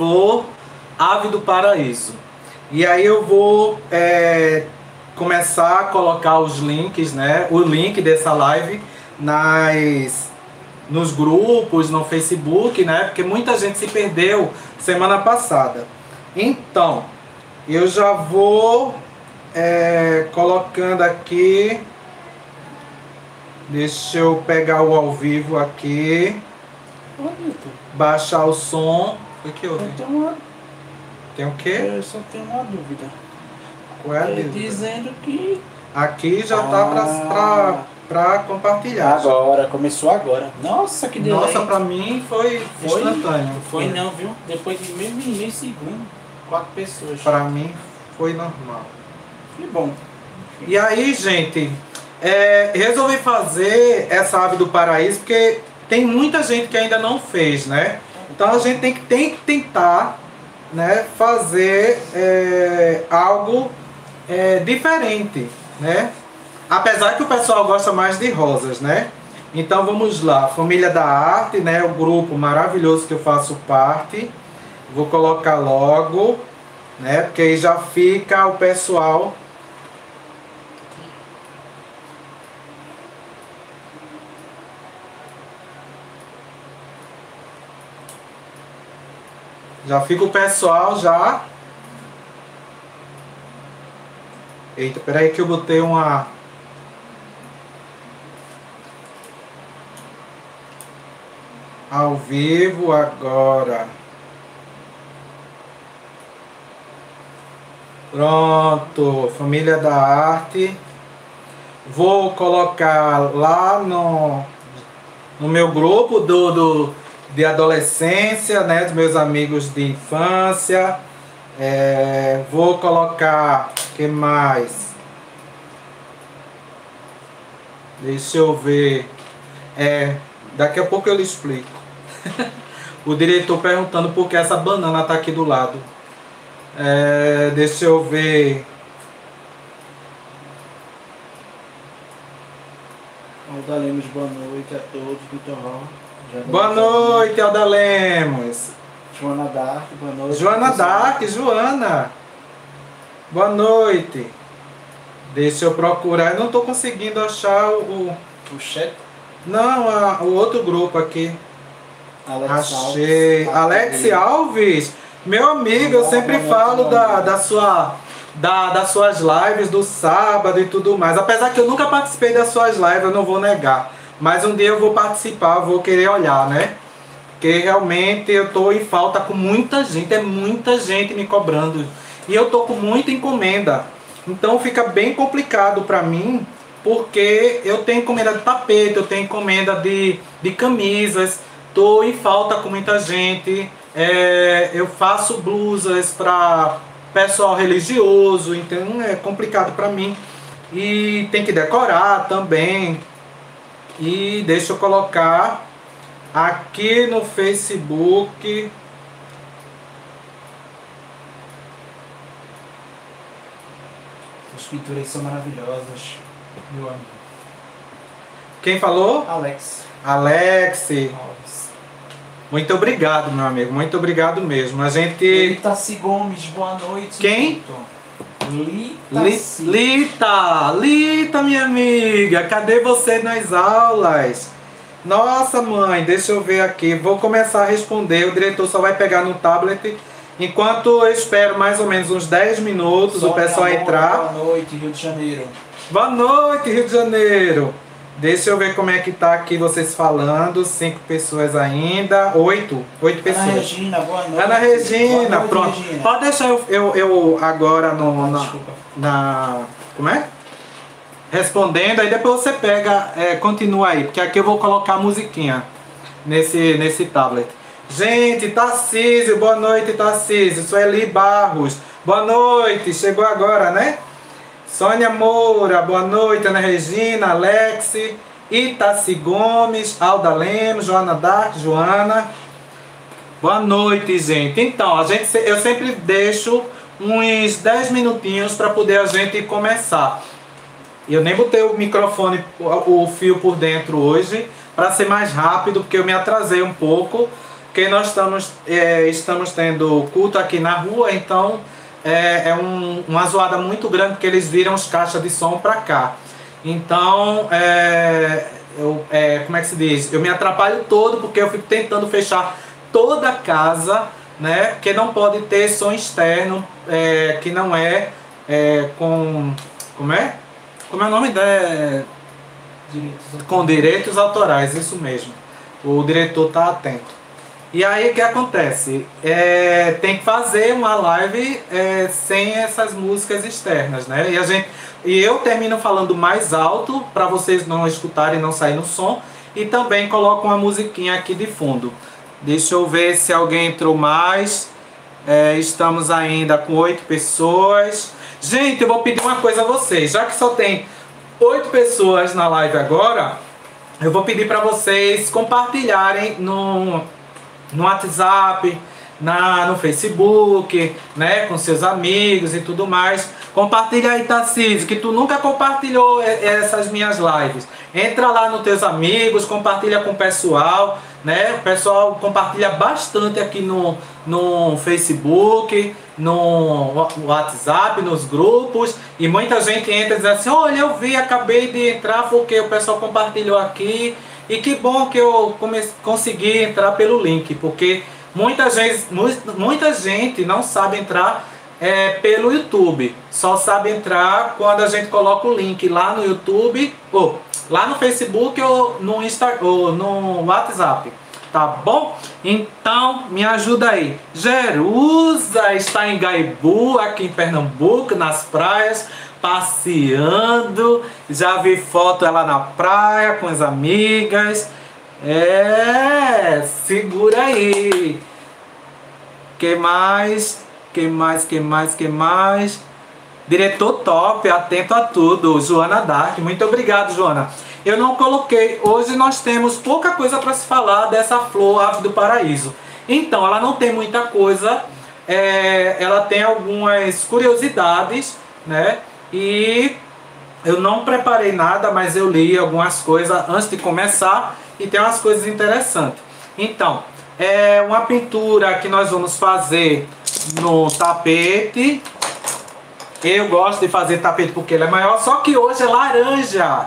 Flor Ave do Paraíso. E aí eu vou é, começar a colocar os links, né? O link dessa live nas nos grupos, no Facebook, né? Porque muita gente se perdeu semana passada. Então, eu já vou é, colocando aqui. Deixa eu pegar o ao vivo aqui. Baixar o som. O que houve? Eu tenho uma, Tem o quê? eu só tenho uma dúvida. Qual é a É dúvida? dizendo que. Aqui já tá pra, pra, pra compartilhar. Agora, começou agora. Nossa, que delay. Nossa, pra mim foi, Foi? instantâneo. Foi não, viu? Depois de meio, meio segundo, quatro pessoas. Pra mim foi normal. Que bom. E aí, gente, é, resolvi fazer essa ave do paraíso porque tem muita gente que ainda não fez, né? Então a gente tem que, tem que tentar né, fazer é, algo é, diferente, né? Apesar que o pessoal gosta mais de rosas, né? Então vamos lá, Família da Arte, né? O grupo maravilhoso que eu faço parte. Vou colocar logo, né? Porque aí já fica o pessoal Já fica o pessoal já. Eita, peraí que eu botei uma. Ao vivo agora. Pronto, família da arte. Vou colocar lá no, no meu grupo do, do, de adolescência, né, dos meus amigos de infância. É, vou colocar, que mais? Deixa eu ver. É, daqui a pouco eu lhe explico. o diretor perguntando por que essa banana está aqui do lado. É, deixa eu ver. Alda Lemos, boa noite a todos. Vitor Ron. Boa noite, Alda Lemos. Joana Dark, boa noite. Joana Dark, Joana. Boa noite. Deixa eu procurar. Eu não estou conseguindo achar o. o- O chat. Não, a- o outro grupo aqui. Alex Achei. Alves. Alex Alves, meu amigo, eu sempre falo da, da sua. Da, das suas lives do sábado e tudo mais. Apesar que eu nunca participei das suas lives, eu não vou negar. Mas um dia eu vou participar, vou querer olhar, né? Porque realmente eu tô em falta com muita gente, é muita gente me cobrando. E eu tô com muita encomenda. Então fica bem complicado para mim, porque eu tenho encomenda de tapete, eu tenho encomenda de, de camisas, tô em falta com muita gente. É, eu faço blusas para pessoal religioso, então é complicado para mim. E tem que decorar também. E deixa eu colocar aqui no Facebook. As pinturas são maravilhosas. Meu amigo. Quem falou? Alex Alex. Alves. Muito obrigado, meu amigo. Muito obrigado mesmo. A gente. Litaci Gomes, boa noite. Quem? Vitor. Li-. Lita! Lita, minha amiga! Cadê você nas aulas? Nossa, mãe, deixa eu ver aqui. Vou começar a responder. O diretor só vai pegar no tablet. Enquanto eu espero mais ou menos uns 10 minutos o Sônia pessoal Moura, entrar. Boa noite, Rio de Janeiro. Boa noite, Rio de Janeiro. Deixa eu ver como é que tá aqui vocês falando. Cinco pessoas ainda. Oito. Oito Ana pessoas. Regina, boa noite. Ana Regina, noite, pronto. Regina. Pode deixar eu, eu, eu agora no, Ah, na, na- Como é? Respondendo, aí depois você pega, é, continua aí, porque aqui eu vou colocar a musiquinha nesse, nesse tablet. Gente, Tarcísio, boa noite, Tarcísio. Sueli Barros, boa noite. Chegou agora, né? Sônia Moura, boa noite. Ana Regina, Alex, Itaci Gomes, Alda Lemos, Joana Dark, Joana. Boa noite, gente. Então, a gente, eu sempre deixo uns 10 minutinhos para poder a gente começar. Eu nem botei o microfone, o o fio por dentro hoje, para ser mais rápido, porque eu me atrasei um pouco. porque nós estamos, é, estamos tendo culto aqui na rua, então é, é um, uma zoada muito grande porque eles viram os caixas de som para cá. Então, é, eu, é, como é que se diz? Eu me atrapalho todo porque eu fico tentando fechar toda a casa, né? Que não pode ter som externo, é, que não é, é, com. Como é? Como é o nome da. Direitos com direitos autorais, isso mesmo. O diretor está atento. E aí o que acontece? É, tem que fazer uma live é, sem essas músicas externas, né? E a gente e eu termino falando mais alto para vocês não escutarem, não sair no som. E também coloco uma musiquinha aqui de fundo. Deixa eu ver se alguém entrou mais. É, estamos ainda com oito pessoas. Gente, eu vou pedir uma coisa a vocês. Já que só tem oito pessoas na live agora, eu vou pedir para vocês compartilharem no, no WhatsApp, na, no Facebook, né, com seus amigos e tudo mais. Compartilha aí, Tarcísio, que tu nunca compartilhou essas minhas lives. Entra lá nos teus amigos, compartilha com o pessoal, né? O pessoal compartilha bastante aqui no, no Facebook, no WhatsApp, nos grupos. E muita gente entra e diz assim, olha, eu vi, acabei de entrar porque o pessoal compartilhou aqui. E que bom que eu consegui entrar pelo link, porque Muita gente, muita gente não sabe entrar é, pelo YouTube. Só sabe entrar quando a gente coloca o link lá no YouTube, ou lá no Facebook ou no, Insta, ou no WhatsApp. Tá bom? Então, me ajuda aí. Jerusa está em Gaibu, aqui em Pernambuco, nas praias, passeando. Já vi foto ela na praia com as amigas. É, segura aí. Que mais? Que mais? Que mais? Que mais? Diretor top, atento a tudo. Joana Dark. Muito obrigado, Joana. Eu não coloquei. Hoje nós temos pouca coisa para se falar dessa flor ave do paraíso. Então, ela não tem muita coisa. É, ela tem algumas curiosidades, né? E eu não preparei nada, mas eu li algumas coisas antes de começar e tem umas coisas interessantes. Então, é uma pintura que nós vamos fazer no tapete. Eu gosto de fazer tapete porque ele é maior, só que hoje é laranja.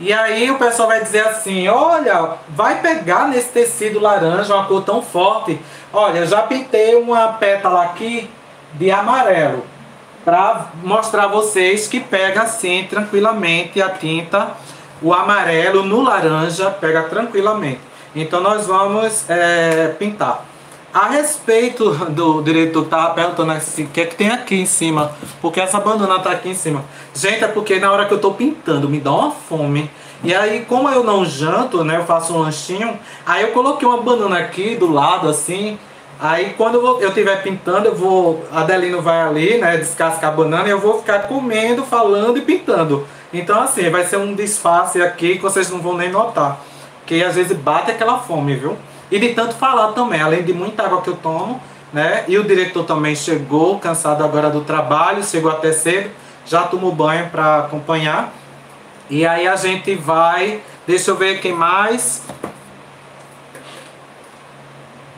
E aí o pessoal vai dizer assim, olha, vai pegar nesse tecido laranja, uma cor tão forte. Olha, eu já pintei uma pétala aqui de amarelo para mostrar a vocês que pega assim tranquilamente a tinta o amarelo no laranja pega tranquilamente. Então nós vamos é, pintar. A respeito do diretor que estava perguntando assim, o que é que tem aqui em cima? Porque essa banana está aqui em cima. Gente, é porque na hora que eu estou pintando me dá uma fome. E aí, como eu não janto, né, eu faço um lanchinho, aí eu coloquei uma banana aqui do lado, assim. Aí quando eu estiver pintando, eu vou. Adelino vai ali, né, descascar a banana e eu vou ficar comendo, falando e pintando. Então, assim, vai ser um disfarce aqui que vocês não vão nem notar. Que às vezes bate aquela fome, viu? E de tanto falar também, além de muita água que eu tomo, né? E o diretor também chegou, cansado agora do trabalho, chegou até cedo, já tomou banho para acompanhar. E aí a gente vai. Deixa eu ver quem mais.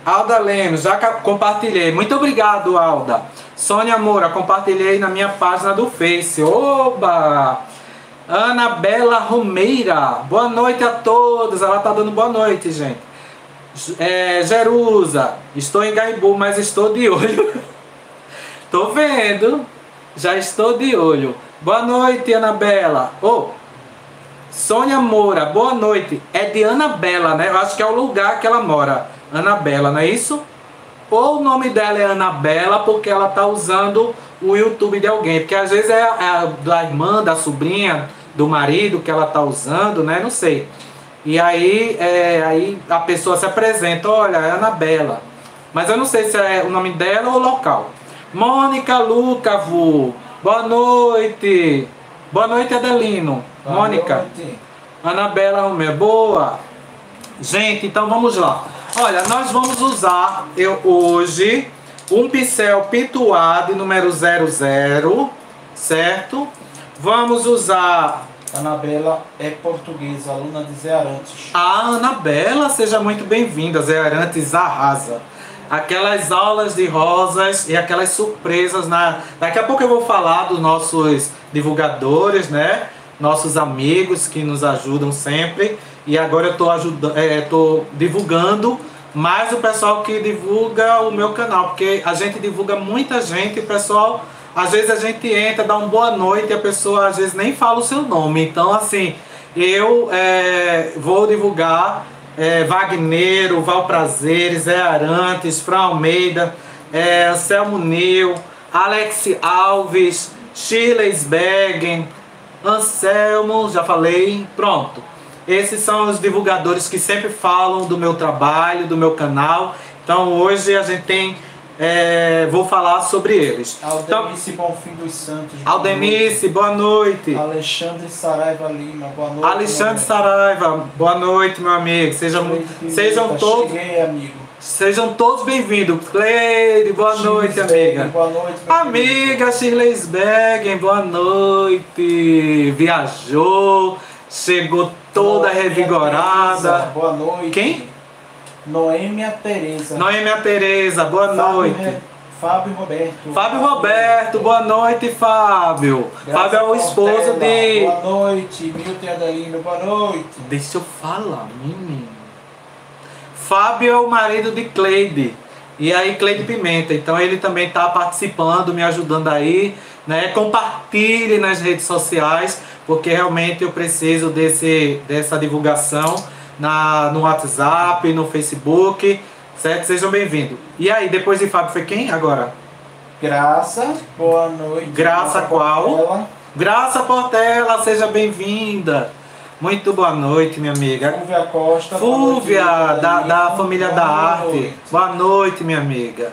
Alda Lemos, já compartilhei. Muito obrigado, Alda. Sônia Moura, compartilhei na minha página do Face. Oba! Anabela Romeira, boa noite a todos. Ela tá dando boa noite, gente. É, Jerusa, estou em Gaibu, mas estou de olho. Tô vendo, já estou de olho. Boa noite, Anabela. Oh, Sônia Moura, boa noite. É de Anabela, né? Eu acho que é o lugar que ela mora. Anabela, não é isso? Ou o nome dela é Anabela porque ela tá usando o YouTube de alguém. Porque às vezes é, é da irmã, da sobrinha, do marido que ela está usando, né? Não sei. E aí, é, aí a pessoa se apresenta, olha, é Anabela. Mas eu não sei se é o nome dela ou o local. Mônica Lucavo, boa noite. Boa noite, Adelino. Boa Mônica. Noite. Anabela Romero, boa. Gente, então vamos lá. Olha, nós vamos usar eu, hoje um pincel pintuado número 00, certo? Vamos usar Anabela é portuguesa, aluna de Zé Arantes. A Anabela, seja muito bem-vinda, Zé Arantes arrasa. Aquelas aulas de rosas e aquelas surpresas na. Daqui a pouco eu vou falar dos nossos divulgadores, né? Nossos amigos que nos ajudam sempre. E agora eu estou ajudando, é, tô divulgando mais o pessoal que divulga o meu canal, porque a gente divulga muita gente, pessoal às vezes a gente entra, dá uma boa noite a pessoa às vezes nem fala o seu nome. Então, assim, eu é, vou divulgar é, Wagner, Val Prazeres, Zé Arantes, Fran Almeida, é, Anselmo Nil, Alex Alves, Shirley Sbergen, Anselmo, já falei, pronto. Esses são os divulgadores que sempre falam do meu trabalho, do meu canal. Então hoje a gente tem é, vou falar sobre eles. Aldenice então, Bonfim dos Santos. Aldenice, boa noite. Alexandre Saraiva Lima, boa noite. Alexandre Saraiva, boa noite, meu amigo. Sejam, sejam todos. Cheguei, amigo. Sejam todos bem-vindos. Cleide, boa noite, amiga. Boa noite, Amiga Shirley Sbergen, boa noite. Viajou, chegou toda revigorada. Boa noite. Quem? Noêmia Tereza. Noêmia Tereza, boa Fábio noite. Re... Fábio Roberto. Fábio Roberto, boa noite, Fábio. Graça Fábio é o esposo Portela, de. Boa noite, Milton Adelino, boa noite. Deixa eu falar, menino. Fábio é o marido de Cleide. E aí, Cleide Pimenta. Então, ele também está participando, me ajudando aí. Né? Compartilhe nas redes sociais, porque realmente eu preciso desse, dessa divulgação na, no WhatsApp, no Facebook, certo? Sejam bem-vindos. E aí, depois de Fábio, foi quem agora? Graça, boa noite. Graça qual? Portela. Graça Portela, seja bem-vinda. Muito boa noite, minha amiga. Fúvia Costa. Fúvia, noite, da, da família boa da arte. noite. Boa noite, minha amiga.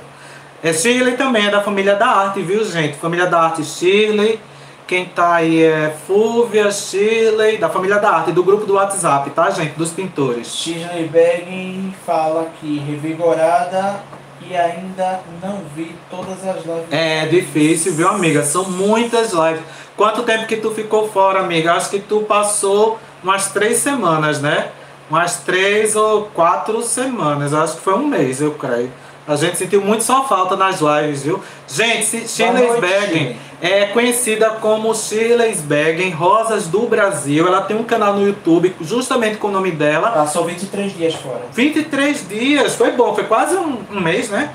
É Shirley também, é da família da arte, viu, gente? Família da arte Shirley. Quem tá aí é Fúvia, Shirley, da família da arte, do grupo do WhatsApp, tá, gente? Dos pintores. Shirley Bergen fala que revigorada e ainda não vi todas as lives. É difícil, viu, amiga? São muitas lives. Quanto tempo que tu ficou fora, amiga? Acho que tu passou umas três semanas, né? Umas três ou quatro semanas. Acho que foi um mês, eu creio. A gente sentiu muito só falta nas lives, viu? Gente, Shirley Shirley. é conhecida como Shirley Sbergen Rosas do Brasil. Ela tem um canal no YouTube justamente com o nome dela. Passou 23 dias fora. 23 dias, foi bom, foi quase um, um mês, né?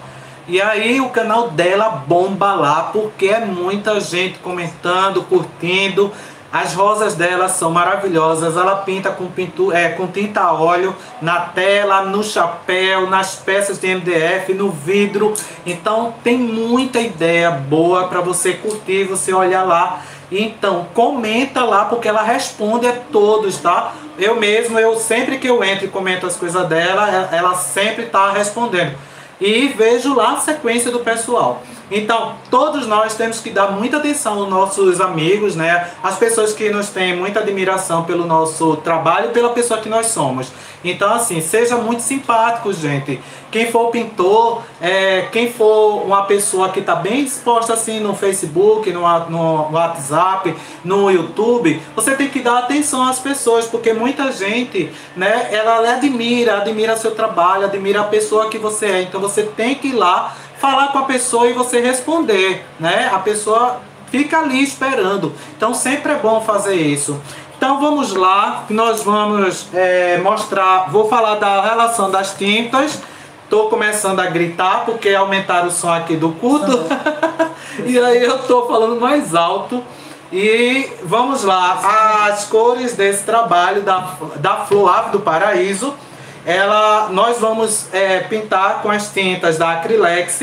E aí o canal dela bomba lá, porque é muita gente comentando, curtindo. As rosas dela são maravilhosas. Ela pinta com, pintu é, com tinta óleo na tela, no chapéu, nas peças de MDF, no vidro. Então tem muita ideia boa para você curtir, você olhar lá. Então, comenta lá porque ela responde a todos, tá? Eu mesmo, eu sempre que eu entro e comento as coisas dela, ela- ela sempre tá respondendo. E vejo lá a sequência do pessoal. Então, todos nós temos que dar muita atenção aos nossos amigos, né? As pessoas que nos têm muita admiração pelo nosso trabalho pela pessoa que nós somos. Então, assim, seja muito simpático, gente. Quem for pintor, é, quem for uma pessoa que está bem disposta assim no Facebook, no, no WhatsApp, no YouTube, você tem que dar atenção às pessoas, porque muita gente, né, ela admira, admira seu trabalho, admira a pessoa que você é. Então você tem que ir lá falar com a pessoa e você responder, né? A pessoa fica ali esperando. Então sempre é bom fazer isso. Então vamos lá, nós vamos é, mostrar, vou falar da relação das tintas. Tô começando a gritar porque aumentaram o som aqui do culto. e aí eu tô falando mais alto. E vamos lá, as cores desse trabalho da, da Flor Ave do Paraíso. Ela, nós vamos é, pintar com as tintas da Acrylex,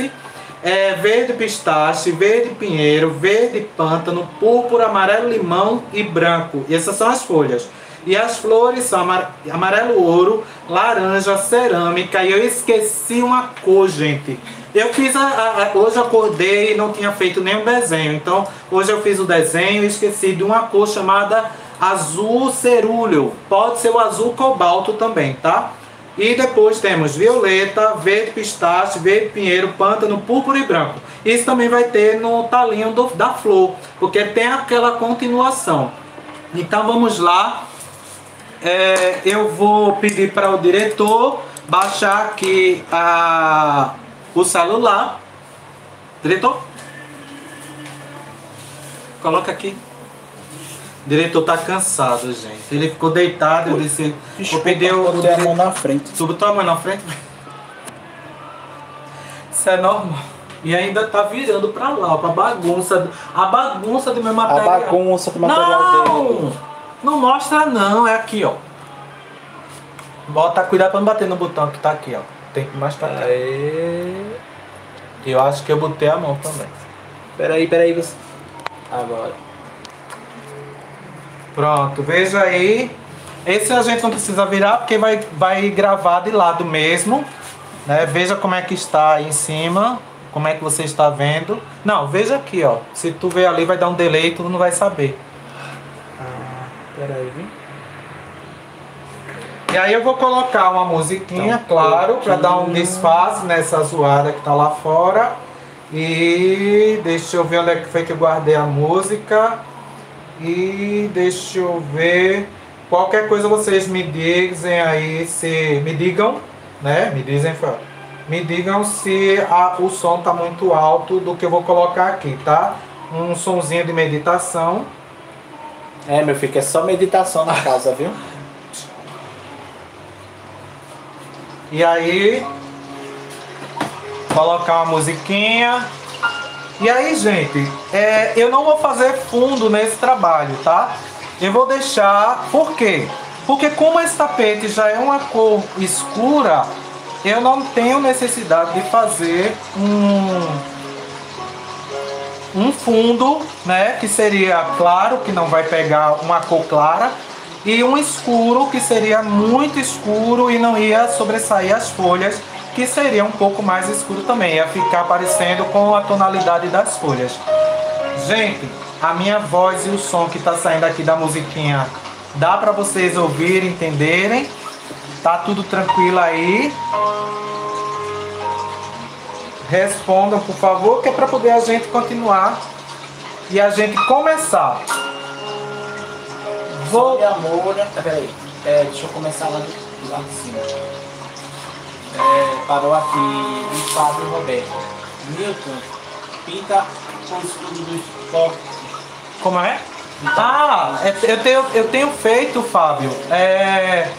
é, verde pistache, verde pinheiro, verde pântano, púrpura, amarelo limão e branco. E essas são as folhas. E as flores são amar- amarelo ouro, laranja, cerâmica. E eu esqueci uma cor, gente. Eu fiz a, a- hoje acordei e não tinha feito nenhum desenho. Então hoje eu fiz o desenho e esqueci de uma cor chamada azul cerúleo. Pode ser o azul cobalto também, tá? E depois temos violeta, verde pistache, verde pinheiro, pântano, púrpura e branco. Isso também vai ter no talinho do- da flor, porque tem aquela continuação. Então vamos lá. É, eu vou pedir para o diretor baixar aqui a, o celular. Diretor? Coloca aqui. O diretor tá cansado, gente. Ele ficou deitado, eu disse. Vou pedir o. Botei a mão na frente. Tu botou a mão na frente? Isso é normal. E ainda tá virando pra lá, ó, pra bagunça. A bagunça do meu A material. bagunça do material dele. Não! Não mostra não, é aqui, ó. Bota cuidado pra não bater no botão que tá aqui, ó. Tem que mais pra cá. Aê. Eu acho que eu botei a mão também. Peraí, peraí. Você... Agora. Pronto, veja aí. Esse a gente não precisa virar porque vai, vai gravar de lado mesmo. Né? Veja como é que está aí em cima. Como é que você está vendo. Não, veja aqui, ó. Se tu ver ali vai dar um delay, tu não vai saber. Ah, peraí? E aí eu vou colocar uma musiquinha, Então, claro, para dar um disfarce nessa zoada que tá lá fora. E deixa eu ver onde é que foi que eu guardei a música. E deixa eu ver. Qualquer coisa vocês me dizem aí se. Me digam, né? Me dizem. Me digam se a- o som tá muito alto do que eu vou colocar aqui, tá? Um sonzinho de meditação. É, meu filho, que é só meditação na casa, viu? E aí, colocar uma musiquinha. E aí, gente, é, eu não vou fazer fundo nesse trabalho, tá? Eu vou deixar. Por quê? Porque como esse tapete já é uma cor escura, eu não tenho necessidade de fazer um um fundo, né, que seria claro, que não vai pegar uma cor clara, e um escuro que seria muito escuro e não ia sobressair as folhas, que seria um pouco mais escuro também, ia ficar parecendo com a tonalidade das folhas. Gente, a minha voz e o som que tá saindo aqui da musiquinha, dá para vocês ouvirem, entenderem? Tá tudo tranquilo aí? Respondam, por favor, que é para poder a gente continuar e a gente começar. Vou... Vou E amor, né? Peraí. É, deixa eu começar lá, do, lá de cima. É, parou aqui o Fábio Roberto. Milton, pinta o escudo do esporte. Como é? Ah, eu tenho, eu tenho feito, Fábio, é,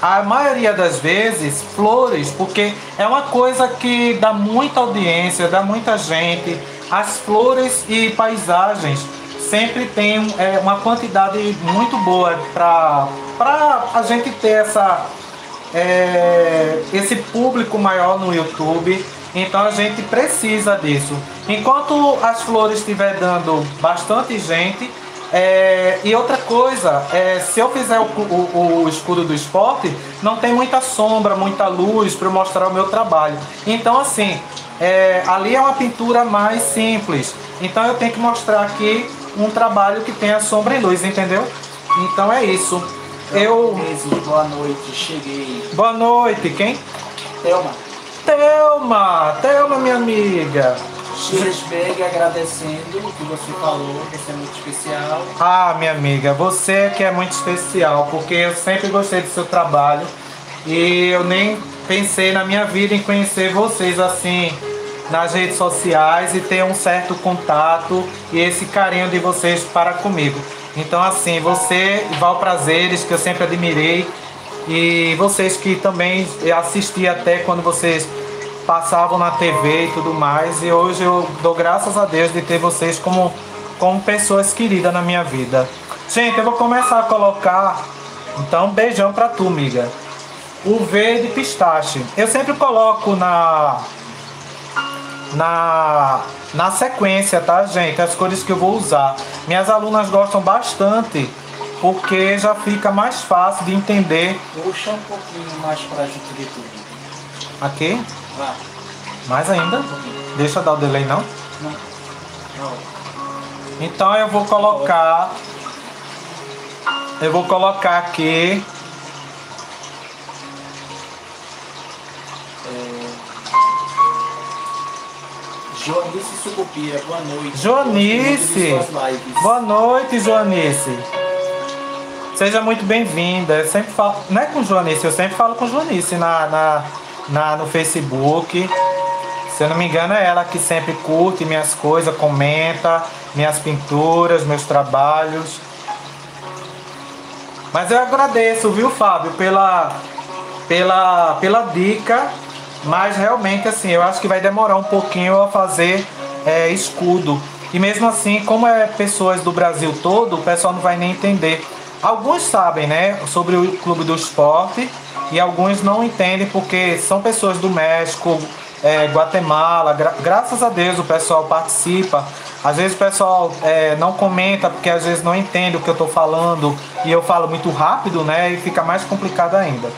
a maioria das vezes flores, porque é uma coisa que dá muita audiência, dá muita gente. As flores e paisagens sempre tem é, uma quantidade muito boa para a gente ter essa, é, esse público maior no YouTube. Então a gente precisa disso. Enquanto as flores estiver dando bastante gente, é, e outra coisa, é, se eu fizer o, o- o escudo do esporte, não tem muita sombra, muita luz para mostrar o meu trabalho. Então assim, é, ali é uma pintura mais simples. Então eu tenho que mostrar aqui um trabalho que tenha sombra e luz, entendeu? Então é isso. Eu. Boa noite, cheguei. Boa noite, quem? Thelma, Thelma! Thelma, minha amiga! Schiersberg agradecendo o que você falou, que isso é muito especial. Ah, minha amiga, você que é muito especial, porque eu sempre gostei do seu trabalho e eu nem pensei na minha vida em conhecer vocês assim nas redes sociais e ter um certo contato e esse carinho de vocês para comigo. Então, assim, você, Val Prazeres, que eu sempre admirei, e vocês que também assisti até quando vocês passavam na TV e tudo mais. E hoje eu dou graças a Deus de ter vocês como, como pessoas queridas na minha vida. Gente, eu vou começar a colocar. Então, beijão pra tu, amiga. O verde pistache. Eu sempre coloco na. Na, na sequência, tá, gente? As cores que eu vou usar. Minhas alunas gostam bastante porque já fica mais fácil de entender Puxa um pouquinho mais pra gente ver tudo. aqui. Vá. Mais ainda. um. Deixa eu dar o delay não. Não. Não. Então eu vou colocar. Eu vou colocar aqui. Joanice Sucupira, boa noite. Joanice. Boa noite, Joanice. Seja muito bem-vinda. Eu sempre falo, não é com Joanice, eu sempre falo com Joanice na, na, na, no Facebook. Se eu não me engano, é ela que sempre curte minhas coisas, comenta minhas pinturas, meus trabalhos. Mas eu agradeço, viu, Fábio, pela, pela, pela dica. Mas realmente, assim, eu acho que vai demorar um pouquinho a fazer é, escudo. E mesmo assim, como é pessoas do Brasil todo, o pessoal não vai nem entender. Alguns sabem, né, sobre o Clube do Esporte e alguns não entendem porque são pessoas do México, é, Guatemala. Gra graças a Deus o pessoal participa. Às vezes o pessoal é, não comenta porque às vezes não entende o que eu estou falando e eu falo muito rápido, né? E fica mais complicado ainda.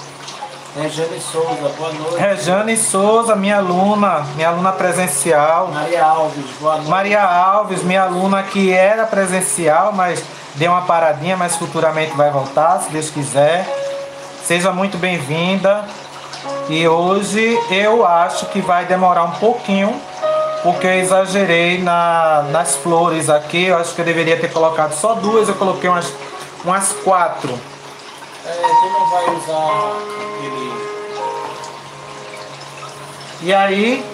Rejane Souza, boa noite. Rejane Souza, minha aluna, minha aluna presencial. Maria Alves, boa noite. Maria Alves, minha aluna que era presencial, mas deu uma paradinha, mas futuramente vai voltar, se Deus quiser. Seja muito bem-vinda. E hoje eu acho que vai demorar um pouquinho, porque eu exagerei na, nas flores aqui. Eu acho que eu deveria ter colocado só duas, eu coloquei umas, umas quatro. É, tu não vai usar aquele. E aí,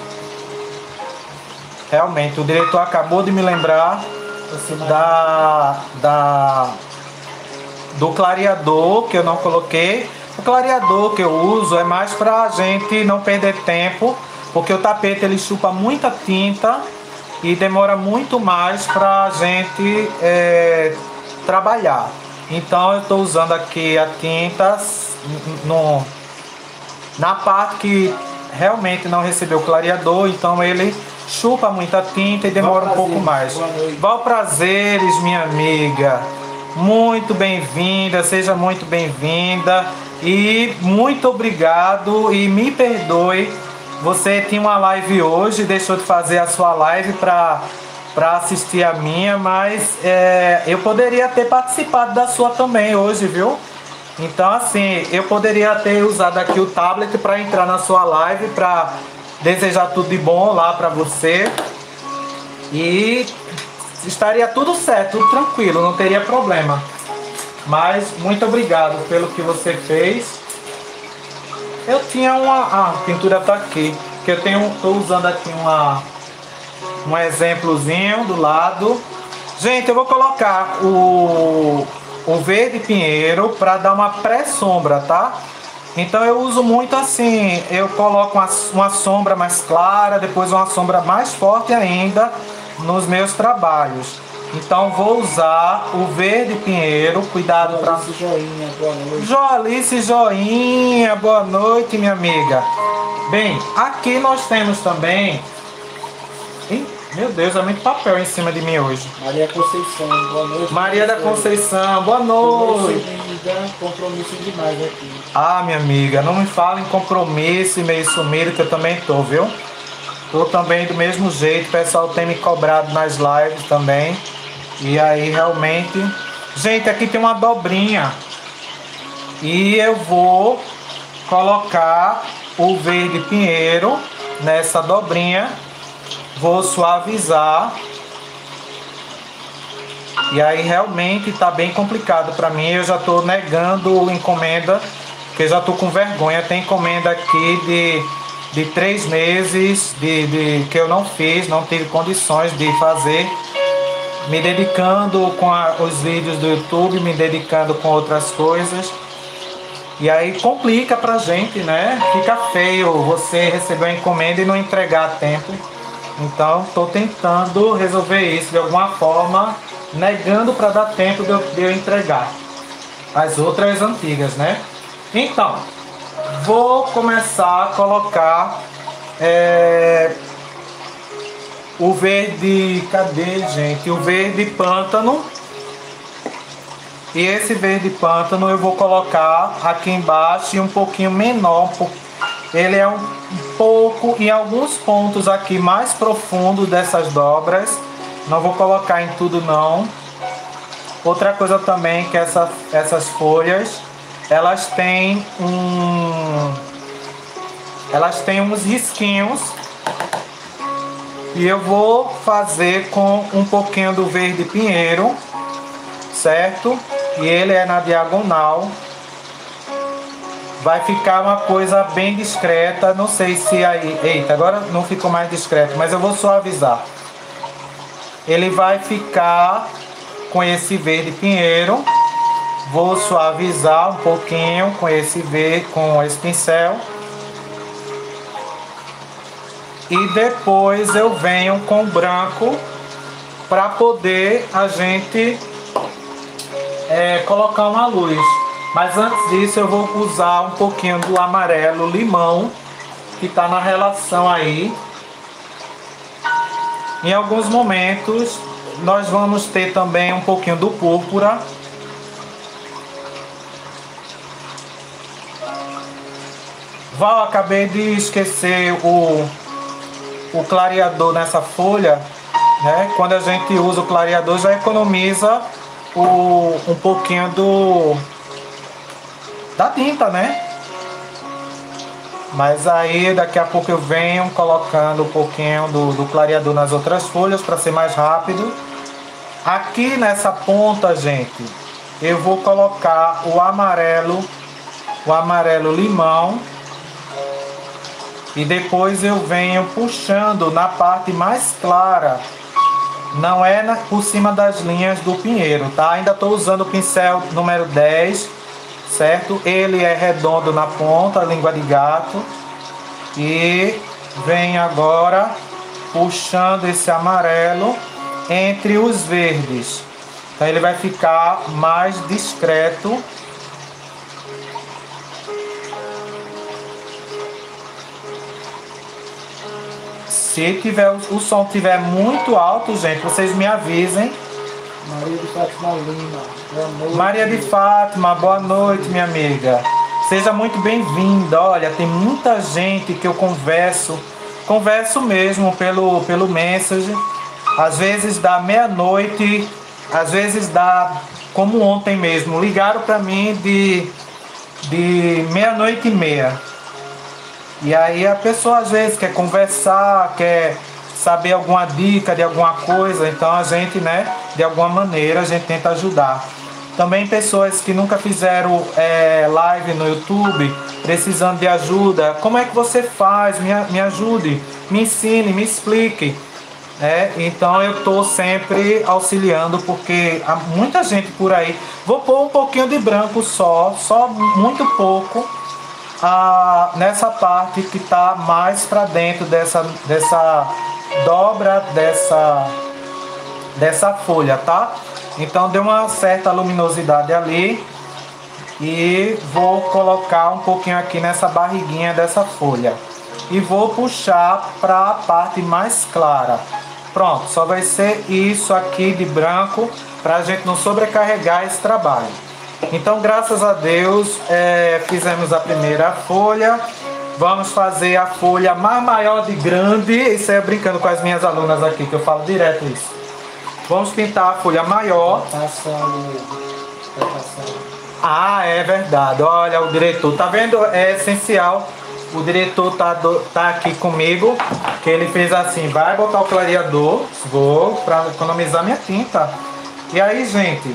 realmente, o diretor acabou de me lembrar da, da do clareador que eu não coloquei. O clareador que eu uso é mais para a gente não perder tempo, porque o tapete ele chupa muita tinta e demora muito mais para a gente é, trabalhar. Então eu estou usando aqui a tinta no, na parte que realmente não recebeu clareador, então ele chupa muita tinta e demora um pouco mais. Val Prazeres, minha amiga, muito bem-vinda, seja muito bem-vinda e muito obrigado e me perdoe. Você tinha uma live hoje, deixou de fazer a sua live para para assistir a minha, mas é, eu poderia ter participado da sua também hoje, viu? Então, assim, eu poderia ter usado aqui o tablet para entrar na sua live, para desejar tudo de bom lá para você. E estaria tudo certo, tudo tranquilo, não teria problema. Mas muito obrigado pelo que você fez. Eu tinha uma. Ah, a pintura tá aqui. Que eu tenho. tô usando aqui uma um exemplozinho do lado. Gente, eu vou colocar o, o verde pinheiro para dar uma pré-sombra, tá? Então eu uso muito assim, eu coloco uma, uma sombra mais clara, depois uma sombra mais forte ainda nos meus trabalhos. Então vou usar o verde pinheiro, cuidado para Joinha, boa noite. Joalice Joinha, boa noite, minha amiga. Bem, aqui nós temos também meu Deus, é muito papel em cima de mim hoje. Maria Conceição, boa noite. Maria da Conceição, boa noite. compromisso demais aqui. Ah, minha amiga, não me fala em compromisso e meio sumido que eu também tô, viu? Tô também do mesmo jeito, o pessoal tem me cobrado nas lives também. E aí realmente. Gente, aqui tem uma dobrinha. E eu vou colocar o verde pinheiro nessa dobrinha vou suavizar. E aí realmente está bem complicado para mim. Eu já estou negando encomenda, porque já estou com vergonha. Tem encomenda aqui de, de três meses de, de, que eu não fiz, não tive condições de fazer. Me dedicando com a, os vídeos do YouTube, me dedicando com outras coisas. E aí complica pra gente, né? Fica feio você receber uma encomenda e não entregar a tempo. Então estou tentando resolver isso de alguma forma, negando para dar tempo de eu, de eu, entregar as outras antigas, né? Então, vou começar a colocar é, o verde, cadê gente? O verde pântano. E esse verde pântano eu vou colocar aqui embaixo e um pouquinho menor, ele é um pouco em alguns pontos aqui mais profundo dessas dobras. Não vou colocar em tudo não. Outra coisa também que essa, essas folhas, elas têm um elas têm uns risquinhos e eu vou fazer com um pouquinho do verde pinheiro, certo? e ele é na diagonal. Vai ficar uma coisa bem discreta, não sei se aí... Eita, agora não ficou mais discreto, mas eu vou suavizar. Ele vai ficar com esse verde pinheiro. Vou suavizar um pouquinho com esse verde, com esse pincel. E depois eu venho com branco para poder a gente é, colocar uma luz. Mas antes disso eu vou usar um pouquinho do amarelo limão que está na relação aí. Em alguns momentos nós vamos ter também um pouquinho do púrpura. Val, acabei de esquecer o, o clareador nessa folha. Né? Quando a gente usa o clareador já economiza o, um pouquinho do da tinta, né? Mas aí daqui a pouco eu venho colocando um pouquinho do, do clareador nas outras folhas para ser mais rápido. Aqui nessa ponta, gente, eu vou colocar o amarelo, o amarelo limão. E depois eu venho puxando na parte mais clara não é na, por cima das linhas do pinheiro, tá? Ainda estou usando o pincel número 10, certo? Ele é redondo na ponta, língua de gato. E vem agora puxando esse amarelo entre os verdes. Então ele vai ficar mais discreto Se tiver, o som tiver muito alto, gente, vocês me avisem. Maria de Fátima Lima, boa noite. Maria de Fátima, boa noite, minha amiga. Seja muito bem-vinda. Olha, tem muita gente que eu converso, converso mesmo pelo, pelo message. Às vezes dá meia-noite, às vezes dá como ontem mesmo. Ligaram para mim de, de meia-noite e meia. E aí a pessoa às vezes quer conversar, quer saber alguma dica de alguma coisa, então a gente, né, de alguma maneira a gente tenta ajudar. Também pessoas que nunca fizeram é, live no YouTube, precisando de ajuda, como é que você faz? Me, me ajude, me ensine, me explique. É, então eu estou sempre auxiliando porque há muita gente por aí. Vou pôr um pouquinho de branco só, só muito pouco a, nessa parte que está mais para dentro dessa, dessa dobra dessa, dessa folha, tá? Então deu uma certa luminosidade ali e vou colocar um pouquinho aqui nessa barriguinha dessa folha e vou puxar para a parte mais clara. Pronto, só vai ser isso aqui de branco para a gente não sobrecarregar esse trabalho. Então, graças a Deus, é, fizemos a primeira folha. Vamos fazer a folha mais maior de grande. Isso é brincando com as minhas alunas aqui, que eu falo direto isso. Vamos pintar a folha maior. Ah, é verdade. Olha, o diretor, tá vendo? É essencial. O diretor tá, do, tá aqui comigo, que ele fez assim, vai botar o clareador, vou, para economizar minha tinta. E aí, gente,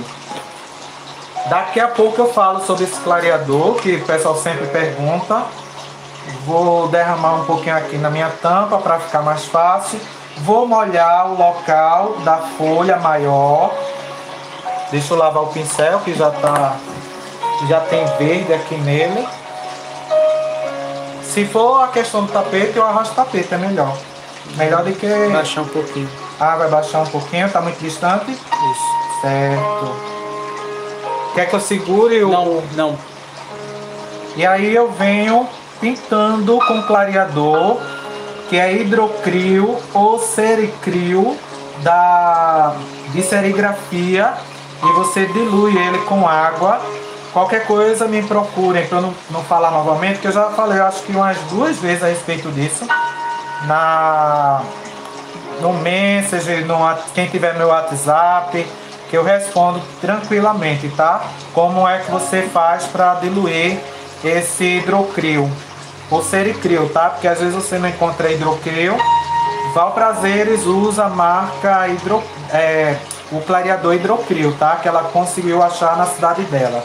Daqui a pouco eu falo sobre esse clareador, que o pessoal sempre pergunta. Vou derramar um pouquinho aqui na minha tampa para ficar mais fácil. Vou molhar o local da folha maior. Deixa eu lavar o pincel que já tá já tem verde aqui nele. Se for a questão do tapete, eu arrasto o tapete, é melhor. Melhor do que. Baixar um pouquinho. Ah, vai baixar um pouquinho, tá muito distante? Isso. Certo. Quer que eu segure o. Não, não. E aí eu venho pintando com clareador, que é hidrocrio ou sericrio da, de serigrafia. E você dilui ele com água. Qualquer coisa me procurem para eu não, não falar novamente, que eu já falei acho que umas duas vezes a respeito disso. Na, no Messenger, no, quem tiver meu WhatsApp que eu respondo tranquilamente, tá? Como é que você faz para diluir esse hidrocrio ou sericrio, tá? Porque às vezes você não encontra hidrocrio. Val Prazeres usa a marca hidro, é, o clareador hidrocril, tá? Que ela conseguiu achar na cidade dela.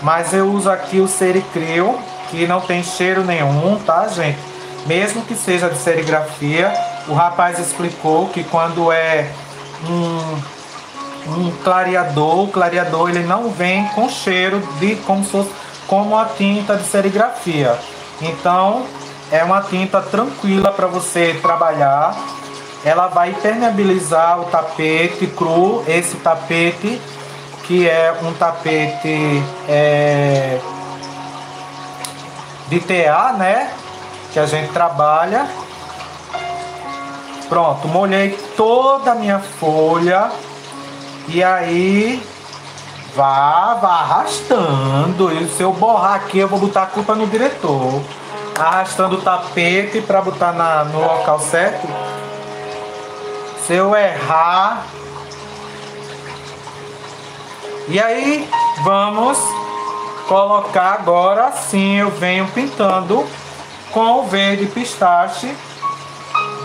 Mas eu uso aqui o sericril, que não tem cheiro nenhum, tá, gente? Mesmo que seja de serigrafia, o rapaz explicou que quando é um, um clareador, o clareador ele não vem com cheiro de como se fosse como a tinta de serigrafia. Então, é uma tinta tranquila para você trabalhar. Ela vai impermeabilizar o tapete cru, esse tapete que é um tapete é, de TA, né? Que a gente trabalha. Pronto, molhei toda a minha folha e aí vá, vá arrastando. E se eu borrar aqui, eu vou botar a culpa no diretor. Arrastando o tapete para botar na, no local certo. Se eu errar, e aí, vamos colocar agora sim, eu venho pintando com o verde pistache.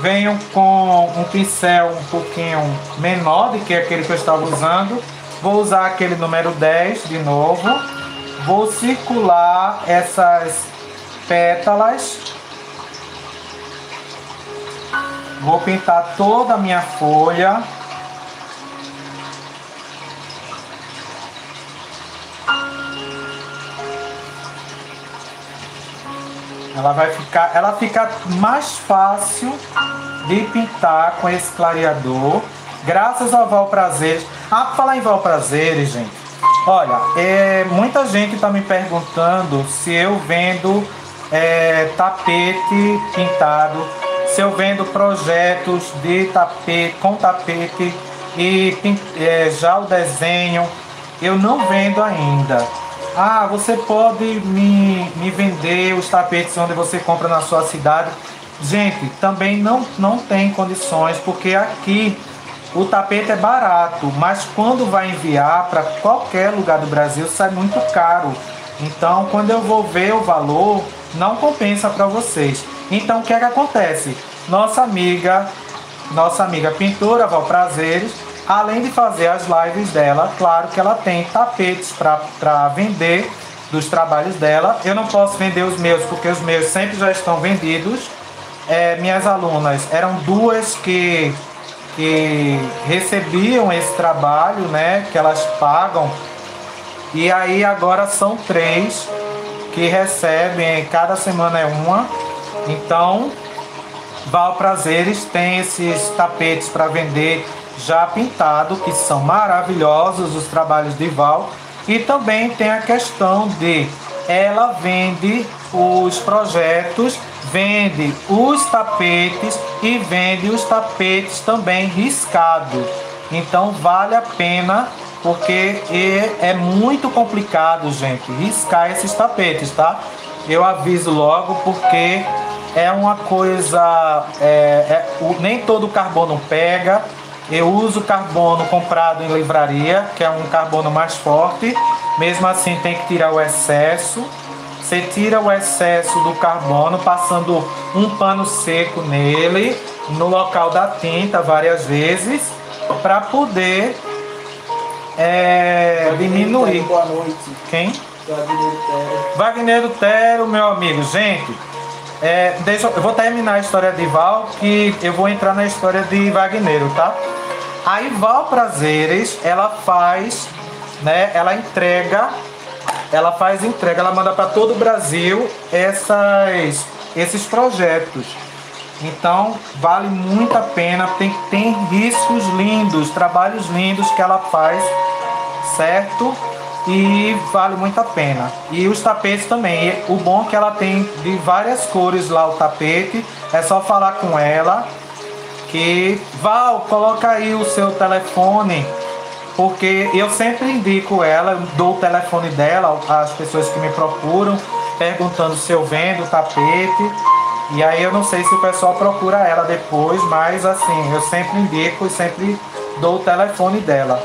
Venho com um pincel um pouquinho menor do que aquele que eu estava usando. Vou usar aquele número 10 de novo. Vou circular essas pétalas. Vou pintar toda a minha folha. Ela vai ficar, ela fica mais fácil de pintar com esse clareador, graças ao Val Prazeres. Ah, pra falar em Val Prazeres, gente. Olha, é, muita gente está me perguntando se eu vendo é, tapete pintado, se eu vendo projetos de tapete com tapete e é, já o desenho. Eu não vendo ainda. Ah, você pode me, me vender os tapetes onde você compra na sua cidade. Gente, também não, não tem condições, porque aqui o tapete é barato, mas quando vai enviar para qualquer lugar do Brasil sai muito caro. Então, quando eu vou ver o valor, não compensa para vocês. Então, o que é que acontece? Nossa amiga, nossa amiga pintora Val Prazeres, Além de fazer as lives dela, claro que ela tem tapetes para vender dos trabalhos dela. Eu não posso vender os meus porque os meus sempre já estão vendidos. É, minhas alunas eram duas que, que recebiam esse trabalho, né? Que elas pagam. E aí agora são três que recebem, cada semana é uma. Então, Val Prazeres tem esses tapetes para vender já pintado, que são maravilhosos os trabalhos de Val. E também tem a questão de ela vende os projetos, vende os tapetes e vende os tapetes também riscados. Então vale a pena porque é muito complicado, gente, riscar esses tapetes, tá? Eu aviso logo porque é uma coisa, é, é, o, nem todo carbono pega eu uso carbono comprado em livraria, que é um carbono mais forte. Mesmo assim, tem que tirar o excesso. Você tira o excesso do carbono passando um pano seco nele, no local da tinta, várias vezes, para poder é, diminuir. Boa noite. Quem? Wagner Tero. Wagner Tero, meu amigo. Gente, é, deixa, eu vou terminar a história de Val, que eu vou entrar na história de Wagner, tá? A Ival Prazeres, ela faz, né? Ela entrega, ela faz entrega, ela manda para todo o Brasil essas, esses projetos. Então vale muito a pena, tem, tem riscos lindos, trabalhos lindos que ela faz, certo? E vale muito a pena. E os tapetes também. O bom é que ela tem de várias cores lá o tapete. É só falar com ela que Val, coloca aí o seu telefone, porque eu sempre indico ela, dou o telefone dela às pessoas que me procuram, perguntando se eu vendo tapete. E aí eu não sei se o pessoal procura ela depois, mas assim, eu sempre indico e sempre dou o telefone dela.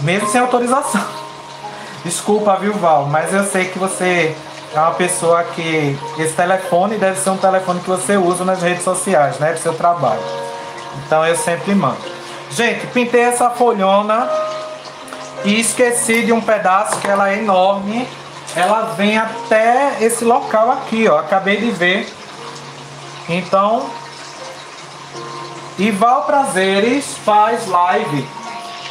Mesmo sem autorização. Desculpa, viu, Val, mas eu sei que você é uma pessoa que esse telefone deve ser um telefone que você usa nas redes sociais, né, do seu trabalho. Então eu sempre mando. Gente, pintei essa folhona e esqueci de um pedaço que ela é enorme. Ela vem até esse local aqui, ó. Acabei de ver. Então, Ival Prazeres faz live.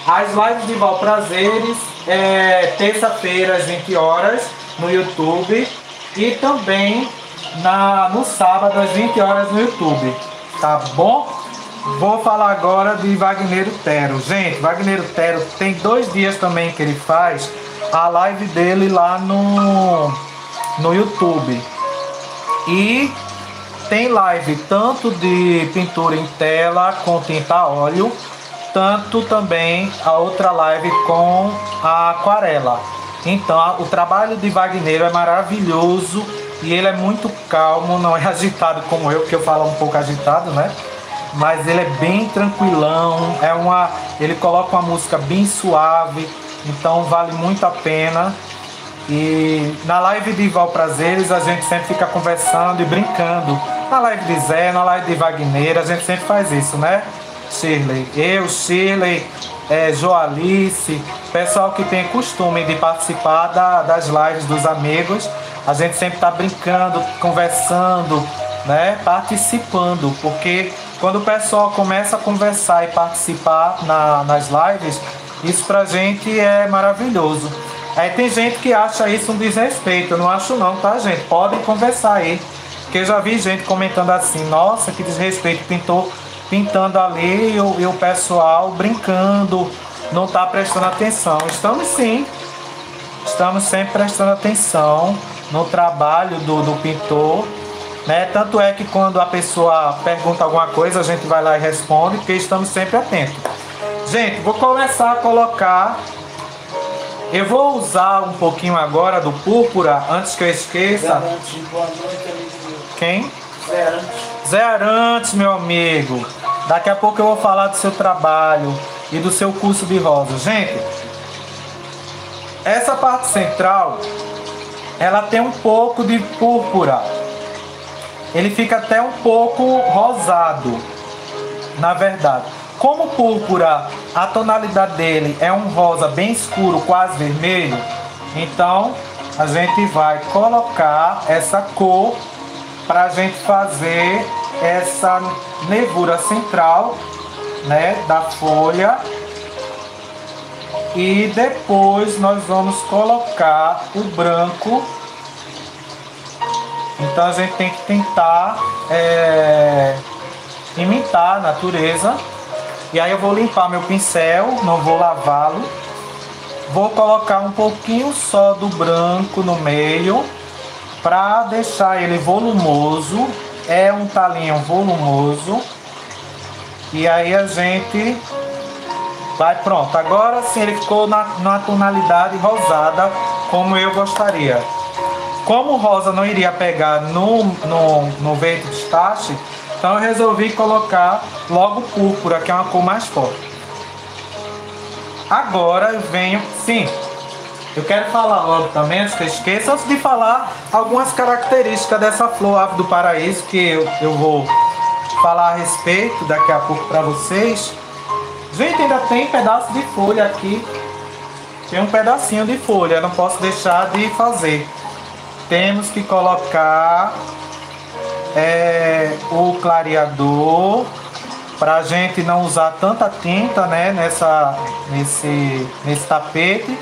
As lives de Ival Prazeres é terça-feira às 20 horas no YouTube e também na, no sábado às 20 horas no YouTube. Tá bom? Vou falar agora de Wagner Tero. Gente, Wagner Tero tem dois dias também que ele faz a live dele lá no, no YouTube. E tem live tanto de pintura em tela com tinta a óleo, tanto também a outra live com a aquarela. Então, o trabalho de Wagner é maravilhoso e ele é muito calmo, não é agitado como eu, que eu falo um pouco agitado, né? Mas ele é bem tranquilão, é uma, ele coloca uma música bem suave, então vale muito a pena. E na live de Val Prazeres a gente sempre fica conversando e brincando. Na live de Zé, na live de Wagner, a gente sempre faz isso, né? Shirley, eu, Shirley, é, Joalice, pessoal que tem costume de participar da, das lives dos amigos, a gente sempre está brincando, conversando, né? Participando, porque quando o pessoal começa a conversar e participar na, nas lives, isso pra gente é maravilhoso. Aí tem gente que acha isso um desrespeito, eu não acho não, tá gente? Podem conversar aí. Porque eu já vi gente comentando assim, nossa, que desrespeito, pintou pintando ali e o, e o pessoal brincando, não tá prestando atenção. Estamos sim, estamos sempre prestando atenção no trabalho do, do pintor. Né? Tanto é que quando a pessoa pergunta alguma coisa, a gente vai lá e responde, porque estamos sempre atentos. Gente, vou começar a colocar. Eu vou usar um pouquinho agora do púrpura, antes que eu esqueça. boa noite, amigo Quem? Zé Arantes, meu amigo. Daqui a pouco eu vou falar do seu trabalho e do seu curso de rosa. Gente, essa parte central, ela tem um pouco de púrpura. Ele fica até um pouco rosado, na verdade. Como púrpura, a tonalidade dele é um rosa bem escuro, quase vermelho, então a gente vai colocar essa cor para a gente fazer essa nervura central né, da folha e depois nós vamos colocar o branco então a gente tem que tentar é, imitar a natureza e aí eu vou limpar meu pincel, não vou lavá-lo vou colocar um pouquinho só do branco no meio para deixar ele volumoso é um talinho volumoso. E aí a gente vai pronto. Agora sim ele ficou na, na tonalidade rosada como eu gostaria. Como rosa não iria pegar no, no, no verde pistache, então eu resolvi colocar logo púrpura, que é uma cor mais forte. Agora eu venho, sim, eu quero falar logo também, antes que eu esqueça, antes de falar algumas características dessa flor ave do paraíso que eu, eu vou falar a respeito daqui a pouco para vocês. Gente, ainda tem pedaço de folha aqui. Tem um pedacinho de folha, não posso deixar de fazer. Temos que colocar é, o clareador para a gente não usar tanta tinta né, nessa, nesse, nesse tapete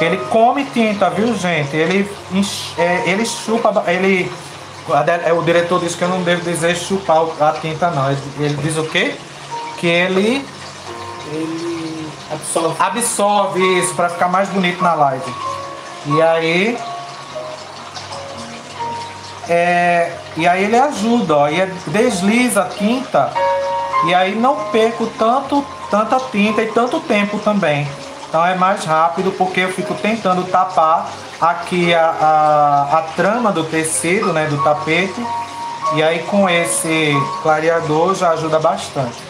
ele come tinta, viu, gente? Ele, é, ele chupa, ele. É, o diretor disse que eu não devo dizer chupar a tinta, não. Ele, ele diz o quê? Que ele. Ele absorve. Absorve isso para ficar mais bonito na live. E aí. É, e aí ele ajuda, ó, e desliza a tinta e aí não perco tanto, tanta tinta e tanto tempo também. Então é mais rápido porque eu fico tentando tapar aqui a, a, a trama do tecido, né, do tapete. E aí com esse clareador já ajuda bastante.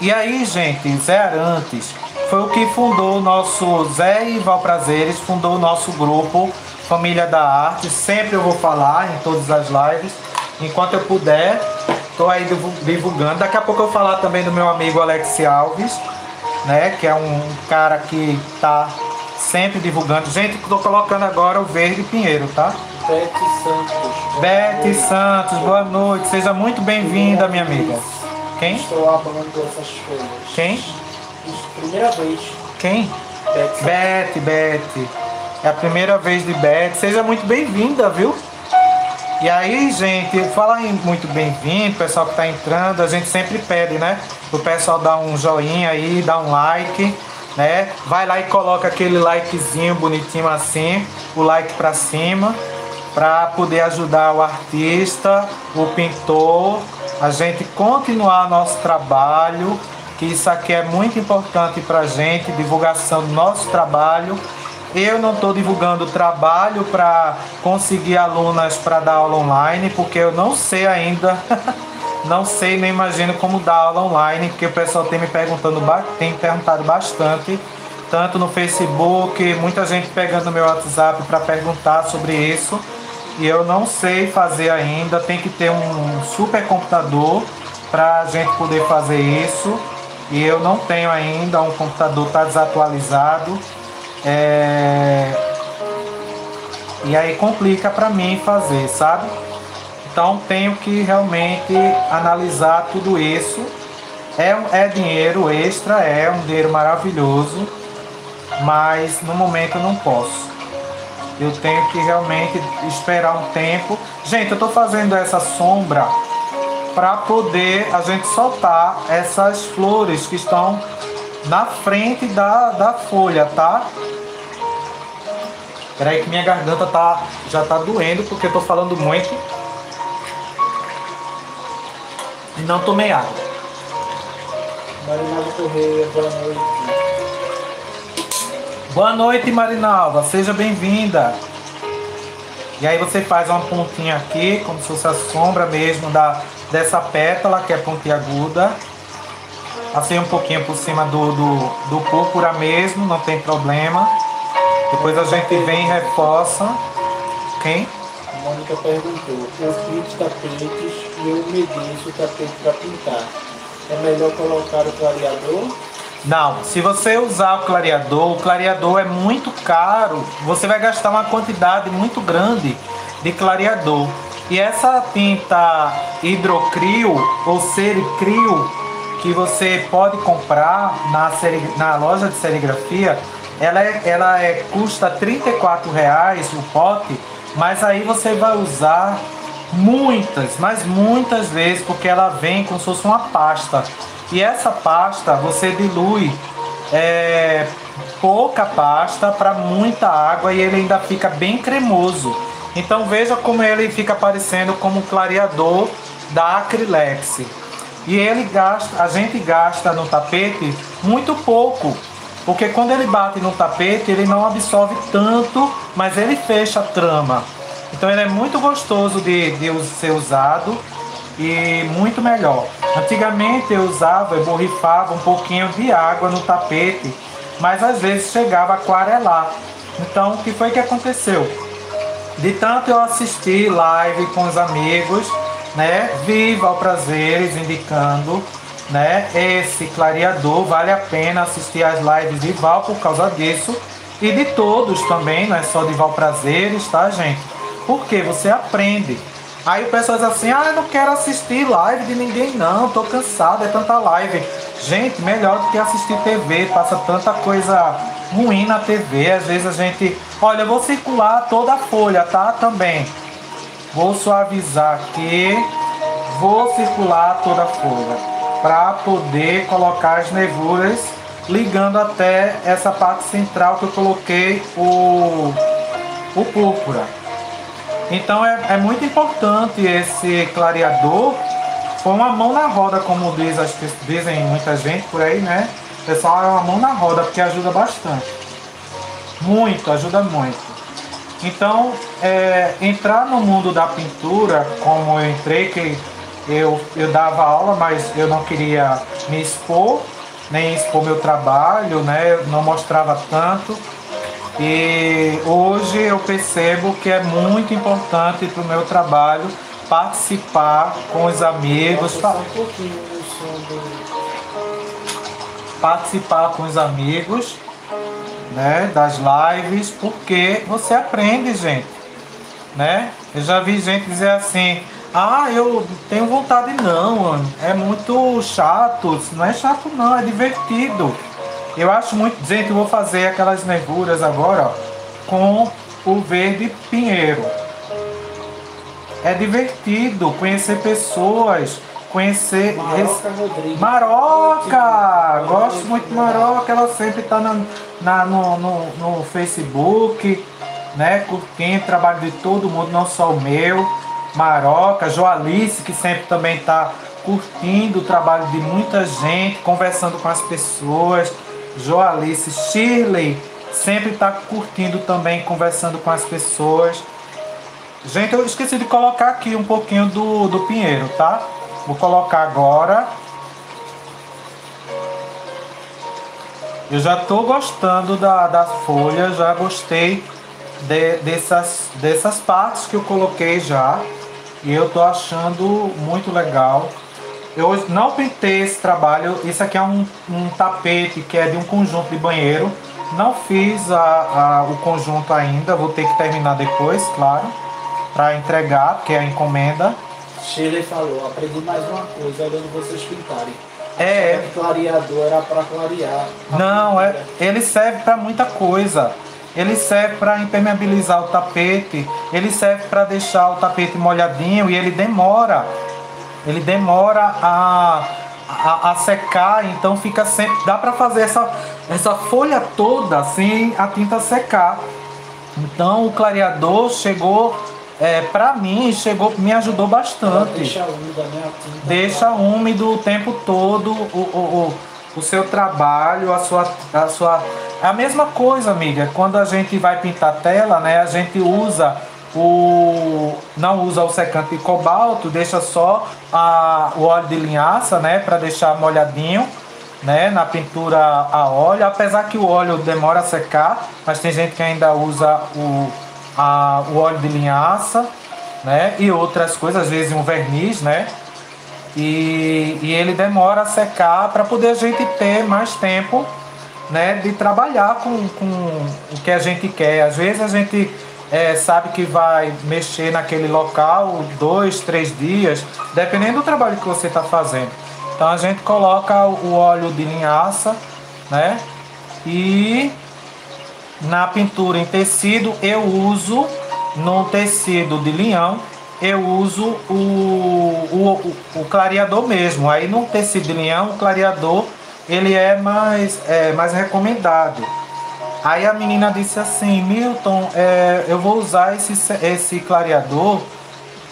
E aí, gente, Zé Arantes foi o que fundou o nosso Zé e Valprazeres, fundou o nosso grupo Família da Arte. Sempre eu vou falar em todas as lives, enquanto eu puder. Tô aí divulgando. Daqui a pouco eu vou falar também do meu amigo Alex Alves, né? Que é um cara que tá sempre divulgando. Gente, tô colocando agora o Verde Pinheiro, tá? Bete Santos. Bete Santos, boa noite. Seja muito bem-vinda, minha amiga. Quem? Estou amando essas folhas. Quem? Primeira vez. Quem? Bete. Bete, Bete. É a primeira vez de Bete. Seja muito bem-vinda, viu? E aí, gente, fala aí muito bem-vindo, pessoal que tá entrando, a gente sempre pede, né? O pessoal dar um joinha aí, dar um like, né? Vai lá e coloca aquele likezinho bonitinho assim, o like pra cima, para poder ajudar o artista, o pintor, a gente continuar nosso trabalho, que isso aqui é muito importante pra gente, divulgação do nosso trabalho eu não estou divulgando trabalho para conseguir alunas para dar aula online, porque eu não sei ainda, não sei nem imagino como dar aula online, porque o pessoal tem me perguntando, tem perguntado bastante, tanto no Facebook, muita gente pegando meu WhatsApp para perguntar sobre isso. E eu não sei fazer ainda, tem que ter um super computador para a gente poder fazer isso. E eu não tenho ainda, um computador está desatualizado. É... E aí complica para mim fazer, sabe? Então tenho que realmente analisar tudo isso. É, é dinheiro extra, é um dinheiro maravilhoso, mas no momento eu não posso. Eu tenho que realmente esperar um tempo. Gente, eu estou fazendo essa sombra para poder a gente soltar essas flores que estão na frente da, da folha, tá? Peraí que minha garganta tá, já tá doendo porque eu tô falando muito. E não tomei água. Marinalva Correia, boa noite. Boa noite, Marinalva. Seja bem-vinda. E aí você faz uma pontinha aqui, como se fosse a sombra mesmo da, dessa pétala, que é pontiaguda. Assim um pouquinho por cima do, do, do púrpura mesmo, não tem problema. Depois a gente vem e reforça. Quem? A Mônica perguntou, eu pinto tapetes e eu umedeço o tapete para pintar. É melhor colocar o clareador? Não, se você usar o clareador, o clareador é muito caro, você vai gastar uma quantidade muito grande de clareador. E essa tinta hidrocrio ou sericrio que você pode comprar na, na loja de serigrafia, ela, é, ela é, custa 34 reais o pote, mas aí você vai usar muitas, mas muitas vezes, porque ela vem como se fosse uma pasta. E essa pasta você dilui é, pouca pasta para muita água e ele ainda fica bem cremoso. Então veja como ele fica parecendo como um clareador da Acrylex. E ele gasta, a gente gasta no tapete muito pouco, porque quando ele bate no tapete, ele não absorve tanto, mas ele fecha a trama. Então ele é muito gostoso de, de ser usado e muito melhor. Antigamente eu usava, eu borrifava um pouquinho de água no tapete, mas às vezes chegava a aquarelar. Então o que foi que aconteceu? De tanto eu assistir live com os amigos, né? Viva ao prazeres indicando né? Esse clareador vale a pena assistir as lives de Val por causa disso e de todos também, não é só de Val Prazeres, tá, gente? Porque você aprende. Aí o pessoal diz assim: "Ah, eu não quero assistir live de ninguém não, tô cansado, é tanta live". Gente, melhor do que assistir TV, passa tanta coisa ruim na TV, às vezes a gente, olha, eu vou circular toda a folha, tá? Também. Vou suavizar aqui, vou circular toda a folha para poder colocar as nevuras ligando até essa parte central que eu coloquei o, o púrpura. Então é, é muito importante esse clareador. Foi uma mão na roda, como diz, dizem muita gente por aí, né? Pessoal, é uma mão na roda porque ajuda bastante. Muito, ajuda muito. Então, é, entrar no mundo da pintura, como eu entrei, que eu, eu dava aula, mas eu não queria me expor, nem expor meu trabalho, né? Eu não mostrava tanto. E hoje eu percebo que é muito importante para o meu trabalho participar com os amigos. Um. Participar com os amigos, né? Das lives, porque você aprende, gente. Né? Eu já vi gente dizer assim, ah, eu tenho vontade não, é muito chato. Não é chato não, é divertido. Eu acho muito. Gente, eu vou fazer aquelas nervuras agora ó, com o verde pinheiro. É divertido conhecer pessoas, conhecer. Maroca Rodrigues. Maroca! Gosto muito de Maroca, ela sempre está na, na, no, no, no Facebook, né? Curtindo o trabalho de todo mundo, não só o meu. Maroca, Joalice, que sempre também está curtindo o trabalho de muita gente, conversando com as pessoas. Joalice, Shirley, sempre está curtindo também, conversando com as pessoas. Gente, eu esqueci de colocar aqui um pouquinho do, do pinheiro, tá? Vou colocar agora. Eu já estou gostando da, da folha, já gostei de, dessas, dessas partes que eu coloquei já. E eu tô achando muito legal. Eu não pintei esse trabalho. Isso aqui é um, um tapete que é de um conjunto de banheiro. Não fiz a, a, o conjunto ainda. Vou ter que terminar depois, claro. Para entregar, porque é a encomenda. Shirley falou, aprendi mais uma coisa olhando vocês pintarem. É. O clareador era para clarear. Não, é, ele serve para muita coisa. Ele serve para impermeabilizar o tapete, ele serve para deixar o tapete molhadinho e ele demora. Ele demora a, a, a secar, então fica sempre. Dá para fazer essa, essa folha toda sem a tinta secar. Então o clareador chegou, é, para mim, chegou, me ajudou bastante Deixa né? Deixa úmido o tempo todo o, o, o, o seu trabalho, a sua, a sua. É a mesma coisa, amiga. Quando a gente vai pintar tela, né? A gente usa o. Não usa o secante de cobalto, deixa só a, o óleo de linhaça, né? Para deixar molhadinho. Né, na pintura a óleo, apesar que o óleo demora a secar, mas tem gente que ainda usa o, a, o óleo de linhaça, né, e outras coisas, às vezes um verniz, né, e, e ele demora a secar para poder a gente ter mais tempo né, de trabalhar com, com o que a gente quer. Às vezes a gente é, sabe que vai mexer naquele local dois, três dias, dependendo do trabalho que você está fazendo. Então a gente coloca o óleo de linhaça, né? E na pintura em tecido eu uso no tecido de linhão eu uso o, o, o clareador mesmo. Aí no tecido de linhão o clareador ele é mais, é, mais recomendado. Aí a menina disse assim, Milton, é, eu vou usar esse, esse clareador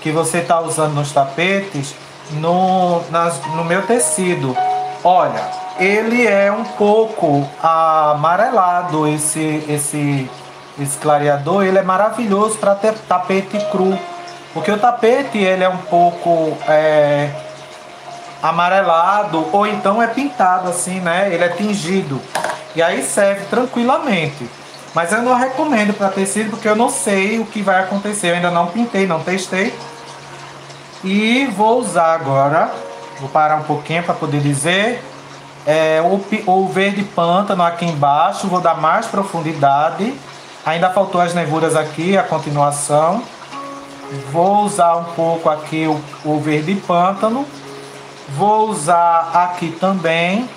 que você está usando nos tapetes no, nas, no meu tecido. Olha, ele é um pouco amarelado esse, esse, esse clareador, ele é maravilhoso para ter tapete cru. Porque o tapete ele é um pouco é, amarelado ou então é pintado assim, né? Ele é tingido. E aí serve tranquilamente. Mas eu não recomendo para tecido porque eu não sei o que vai acontecer. Eu ainda não pintei, não testei. E vou usar agora. Vou parar um pouquinho para poder dizer. É, o, o verde pântano aqui embaixo. Vou dar mais profundidade. Ainda faltou as nervuras aqui, a continuação. Vou usar um pouco aqui o, o verde pântano. Vou usar aqui também.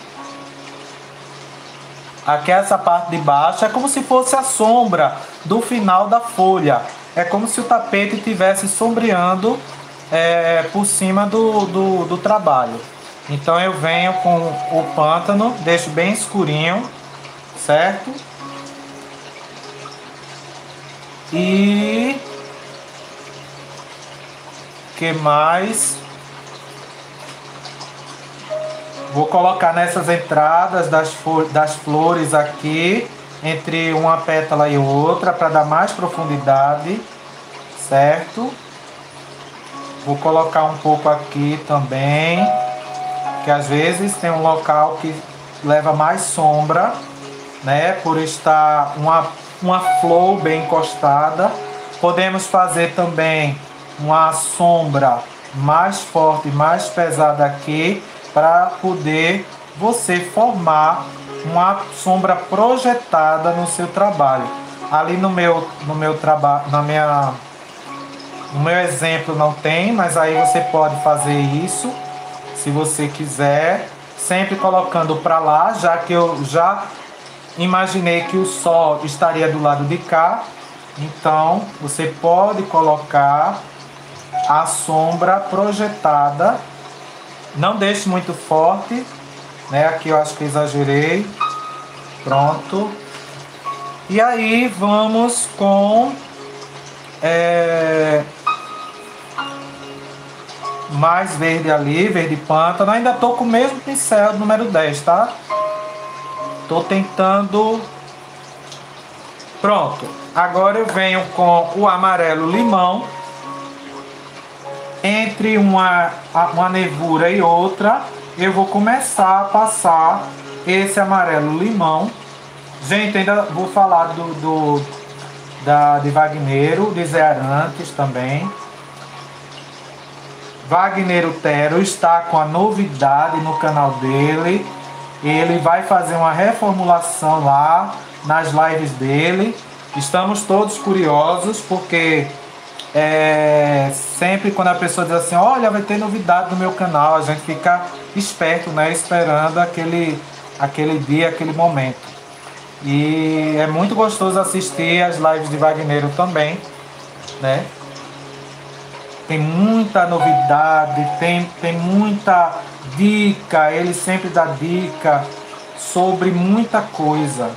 Aqui essa parte de baixo é como se fosse a sombra do final da folha. É como se o tapete estivesse sombreando é, por cima do, do, do trabalho. Então eu venho com o pântano, deixo bem escurinho, certo? E que mais? Vou colocar nessas entradas das, das flores aqui, entre uma pétala e outra, para dar mais profundidade, certo? Vou colocar um pouco aqui também, que às vezes tem um local que leva mais sombra, né? Por estar uma, uma flor bem encostada. Podemos fazer também uma sombra mais forte, mais pesada aqui, para poder você formar uma sombra projetada no seu trabalho. Ali no meu, no meu trabalho, na minha, no meu exemplo não tem, mas aí você pode fazer isso, se você quiser, sempre colocando para lá, já que eu já imaginei que o sol estaria do lado de cá. Então, você pode colocar a sombra projetada. Não deixe muito forte, né? Aqui eu acho que exagerei. Pronto. E aí vamos com é, mais verde ali, verde pântano. Ainda tô com o mesmo pincel número 10, tá? Tô tentando. Pronto. Agora eu venho com o amarelo limão entre uma, uma nevura e outra, eu vou começar a passar esse amarelo limão. Gente, ainda vou falar do, do da, de Wagneiro, de Zé Arantes também. Wagner Tero está com a novidade no canal dele. Ele vai fazer uma reformulação lá nas lives dele. Estamos todos curiosos porque é, sempre quando a pessoa diz assim, olha, vai ter novidade no meu canal, a gente fica esperto, né? Esperando aquele, aquele dia, aquele momento. E é muito gostoso assistir as lives de Wagner também, né? Tem muita novidade, tem, tem muita dica, ele sempre dá dica sobre muita coisa.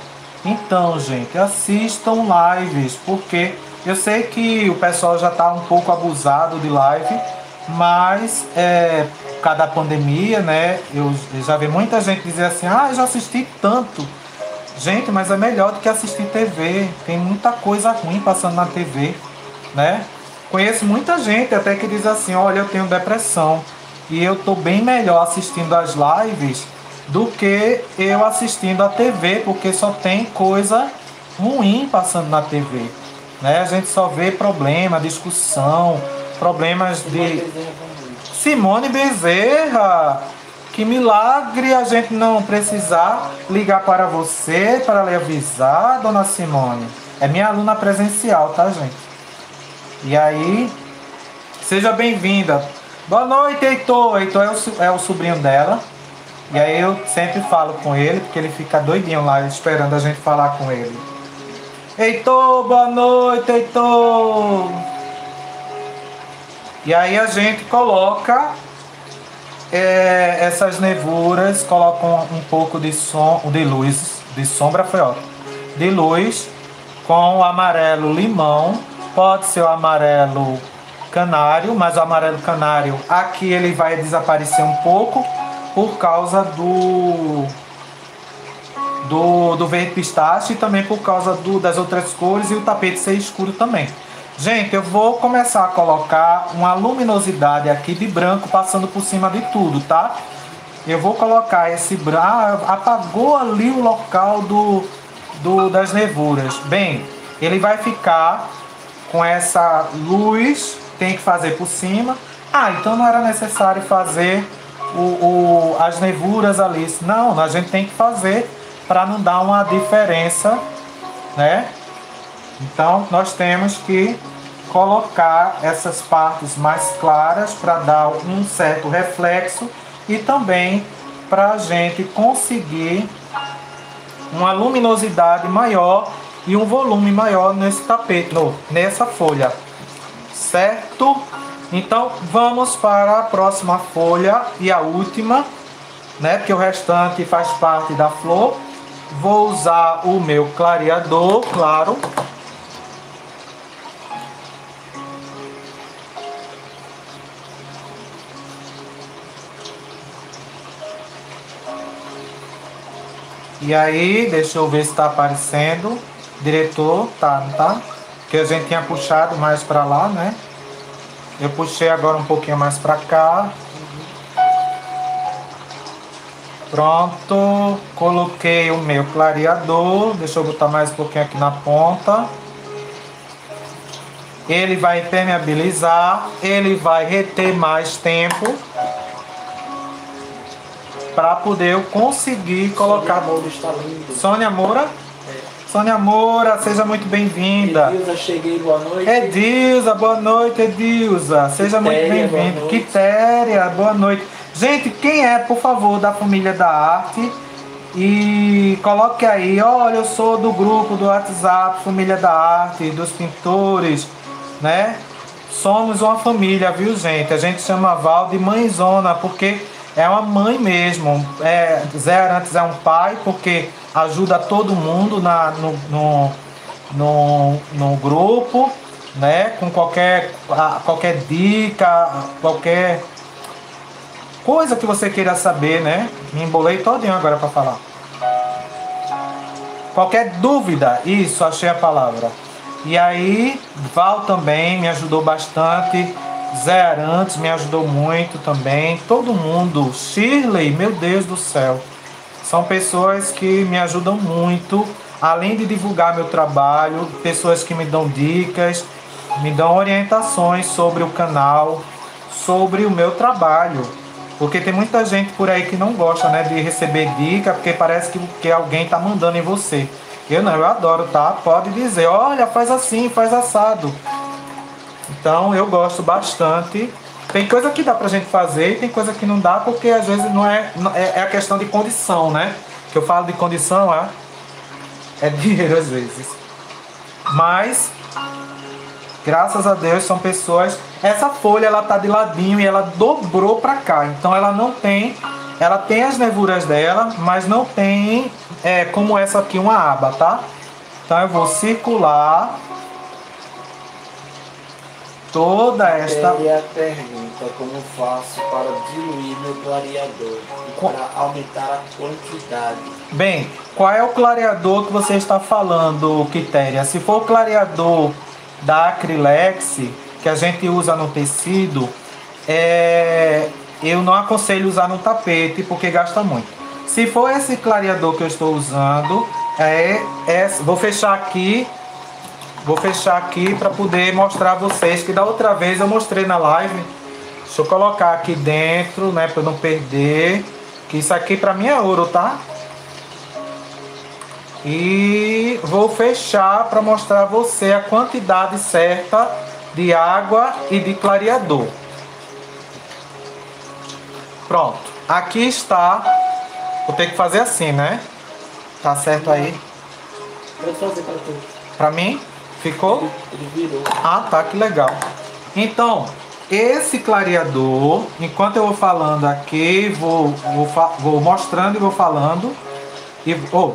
Então, gente, assistam lives, porque eu sei que o pessoal já está um pouco abusado de live, mas é, por causa da pandemia, né? Eu, eu já vi muita gente dizer assim, ah, eu já assisti tanto. Gente, mas é melhor do que assistir TV. Tem muita coisa ruim passando na TV, né? Conheço muita gente até que diz assim, olha, eu tenho depressão e eu tô bem melhor assistindo as lives do que eu assistindo a TV, porque só tem coisa ruim passando na TV. Né? A gente só vê problema, discussão, problemas de. Simone Bezerra! Que milagre a gente não precisar ligar para você para lhe avisar, dona Simone. É minha aluna presencial, tá, gente? E aí, seja bem-vinda. Boa noite, Heitor. Heitor é o, é o sobrinho dela. E aí eu sempre falo com ele, porque ele fica doidinho lá esperando a gente falar com ele. Heitor, boa noite, Heitor! E aí a gente coloca é, essas nevuras, coloca um, um, pouco de som, de luz, de sombra foi ótimo, de luz com amarelo limão, pode ser o amarelo canário, mas o amarelo canário aqui ele vai desaparecer um pouco por causa do do, do verde pistache e também por causa do, das outras cores e o tapete ser escuro também. Gente, eu vou começar a colocar uma luminosidade aqui de branco passando por cima de tudo, tá? Eu vou colocar esse branco. Ah, apagou ali o local do, do, das nevuras. Bem, ele vai ficar com essa luz, tem que fazer por cima. Ah, então não era necessário fazer o, o, as nevuras ali. Não, a gente tem que fazer para não dar uma diferença, né? Então nós temos que colocar essas partes mais claras para dar um certo reflexo e também para a gente conseguir uma luminosidade maior e um volume maior nesse tapete, no, nessa folha, certo? Então vamos para a próxima folha e a última, né? Porque o restante faz parte da flor. Vou usar o meu clareador, claro. E aí, deixa eu ver se está aparecendo. Diretor, tá, não tá? Que a gente tinha puxado mais para lá, né? Eu puxei agora um pouquinho mais para cá. Pronto, coloquei o meu clareador. Deixa eu botar mais um pouquinho aqui na ponta. ele vai impermeabilizar, ele vai reter mais tempo para poder eu conseguir colocar. Sônia Moura está. Sônia Moura? Sônia Moura, seja muito bem-vinda. Edilza, cheguei, boa noite. Edilza, boa noite, Edilza. Seja muito Quitéria, boa bem-vinda. Quitéria, boa noite. Gente, quem é, por favor, da família da arte? E coloque aí, olha, eu sou do grupo do WhatsApp, Família da Arte, dos pintores, né? Somos uma família, viu, gente? A gente chama a Val de mãezona, porque é uma mãe mesmo. É, Zé Arantes é um pai, porque ajuda todo mundo na, no, no, no, no grupo, né? Com qualquer, qualquer dica, qualquer coisa que você queira saber, né? Me embolei todinho agora para falar. Qualquer dúvida, isso, achei a palavra. E aí, Val também me ajudou bastante. Zé Arantes me ajudou muito também. Todo mundo. Shirley, meu Deus do céu. São pessoas que me ajudam muito. Além de divulgar meu trabalho, pessoas que me dão dicas, me dão orientações sobre o canal, sobre o meu trabalho. Porque tem muita gente por aí que não gosta né, de receber dica, porque parece que, que alguém está mandando em você. Eu não, eu adoro, tá? Pode dizer, olha, faz assim, faz assado. Então eu gosto bastante. Tem coisa que dá pra gente fazer e tem coisa que não dá, porque às vezes não é. não- É, é a questão de condição, né? Que eu falo de condição, é, é dinheiro às vezes. Mas graças a Deus são pessoas. Essa folha ela tá de ladinho e ela dobrou pra cá, então ela não tem, ela tem as nervuras dela, mas não tem é, como essa aqui uma aba, tá? Então eu vou circular toda esta. E a pergunta como faço para diluir meu clareador e para aumentar a quantidade. Bem, qual é o clareador que você está falando, Quitéria? Se for o clareador da Acrylex, que a gente usa no tecido, é, eu não aconselho usar no tapete porque gasta muito. Se for esse clareador que eu estou usando, é, é- vou fechar aqui, vou fechar aqui para poder mostrar a vocês que da outra vez eu mostrei na live. Deixa eu colocar aqui dentro, né, para não perder. Que isso aqui para mim é ouro, tá? E vou fechar para mostrar a você a quantidade certa de água e de clareador. Pronto. Aqui está. Vou ter que fazer assim, né? Tá certo aí? Para mim? Ficou? Ele, virou. Ah, tá, que legal. Então, esse clareador, enquanto eu vou falando aqui, vou, vou, vou mostrando e vou falando. E, oh,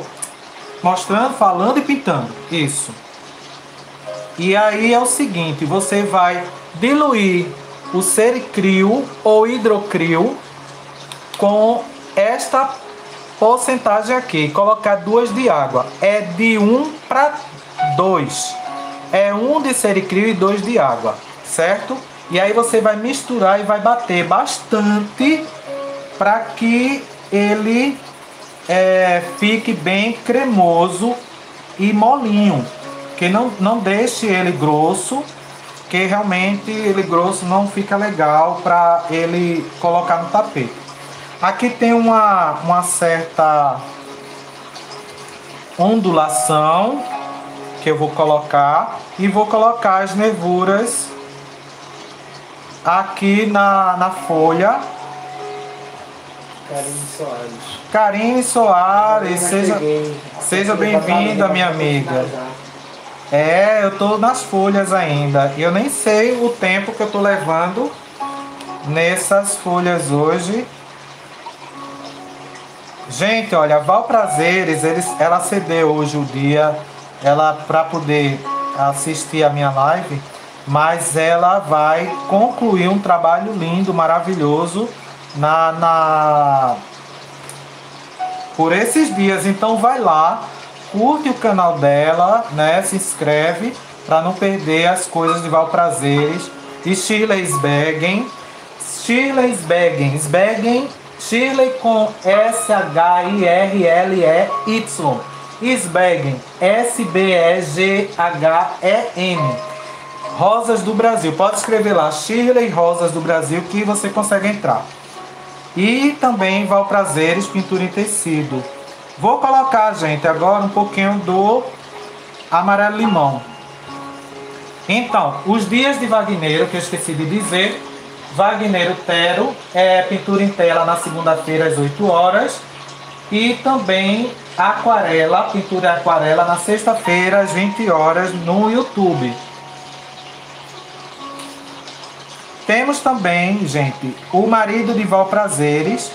mostrando, falando e pintando. Isso. E aí é o seguinte, você vai diluir o sericril ou hidrocril com esta porcentagem aqui, colocar duas de água. É de 1 para 2. É um de sericril e dois de água, certo? E aí você vai misturar e vai bater bastante para que ele é, fique bem cremoso e molinho. Que não, não deixe ele grosso, que realmente ele grosso não fica legal para ele colocar no tapete. Aqui tem uma, uma certa ondulação que eu vou colocar e vou colocar as nervuras aqui na, na folha. Karine Soares. Karine Soares, seja, seja bem-vinda, minha amiga. É, eu tô nas folhas ainda. Eu nem sei o tempo que eu tô levando nessas folhas hoje. Gente, olha, Val Prazeres, eles, ela cedeu hoje o dia ela para poder assistir a minha live, mas ela vai concluir um trabalho lindo, maravilhoso na, na por esses dias. Então vai lá, curte o canal dela, né? Se inscreve para não perder as coisas de Val Prazeres. E Shirley Sbeggen. Shirley Sbeggen. Sbeggen. Shirley com S-H-I-R-L-E-Y. Sbeggen. S-B-E-G-H-E-N. Rosas do Brasil. Pode escrever lá, Shirley Rosas do Brasil, que você consegue entrar. E também Valprazeres Pintura em Tecido. Vou colocar, gente, agora um pouquinho do amarelo limão. Então, os dias de Wagneiro, que eu esqueci de dizer, Wagneiro Tero é pintura em tela na segunda-feira às 8 horas e também aquarela, pintura aquarela na sexta-feira às 20 horas no YouTube. Temos também, gente, o marido de Val Prazeres,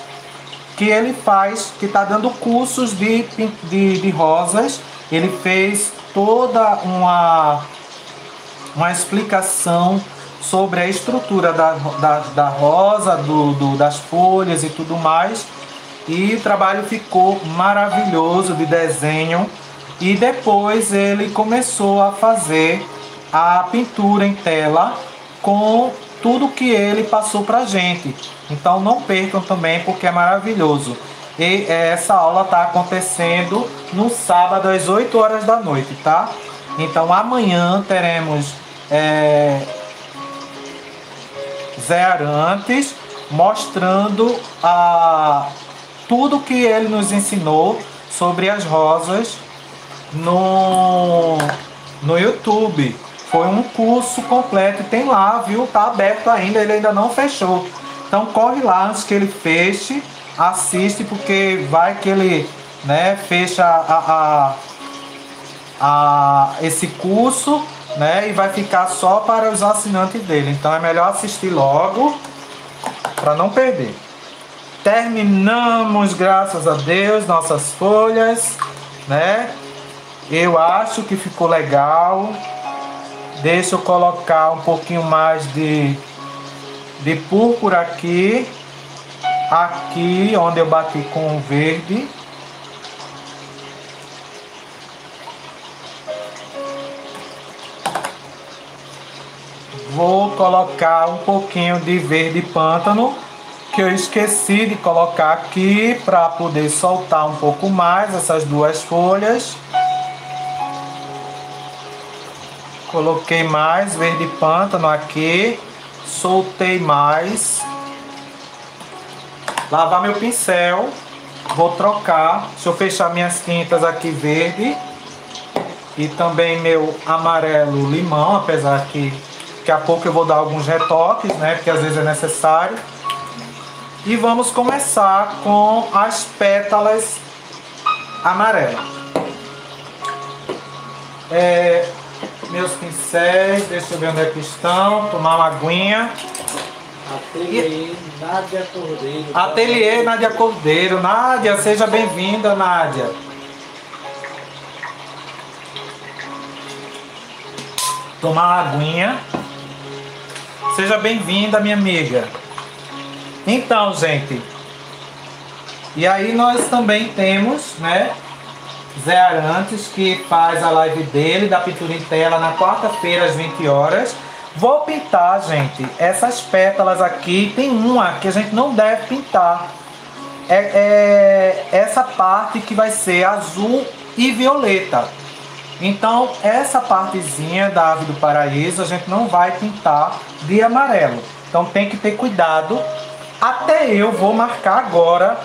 que ele faz, que está dando cursos de, de, de rosas. Ele fez toda uma, uma explicação sobre a estrutura da, da, da rosa, do, do, das folhas e tudo mais. E o trabalho ficou maravilhoso de desenho. E depois ele começou a fazer a pintura em tela com tudo que ele passou pra gente. Então não percam também porque é maravilhoso. E é, essa aula está acontecendo no sábado às 8 horas da noite, tá? Então amanhã teremos é, Zé Arantes mostrando a, tudo que ele nos ensinou sobre as rosas no, no YouTube. Foi um curso completo, tem lá, viu? Tá aberto ainda, ele ainda não fechou. Então corre lá antes que ele feche assiste porque vai que ele né, fecha a, a, a, esse curso né, e vai ficar só para os assinantes dele. Então é melhor assistir logo para não perder. Terminamos, graças a Deus, nossas folhas, né? Eu acho que ficou legal. Deixa eu colocar um pouquinho mais de, de púrpura aqui aqui onde eu bati com o verde vou colocar um pouquinho de verde pântano que eu esqueci de colocar aqui para poder soltar um pouco mais essas duas folhas. Coloquei mais verde pântano aqui soltei mais. Lavar meu pincel, vou trocar, deixa eu fechar minhas tintas aqui verde. E também meu amarelo limão, apesar que daqui a pouco eu vou dar alguns retoques, né, porque às vezes é necessário. E vamos começar com as pétalas amarelas. É, meus pincéis, deixa eu ver onde é que estão, tomar uma aguinha. Ateliê Nádia Cordeiro. Ateliê Nádia Cordeiro. Nádia, seja bem-vinda, Nádia. Tomar uma aguinha. Seja bem-vinda, minha amiga. Então, gente. E aí nós também temos, né? Zé Arantes, que faz a live dele, da pintura em tela, na quarta-feira, às 20 horas. Vou pintar, gente, essas pétalas aqui. Tem uma que a gente não deve pintar. É, é essa parte que vai ser azul e violeta. Então, essa partezinha da ave do paraíso a gente não vai pintar de amarelo. Então, tem que ter cuidado. Até eu vou marcar agora,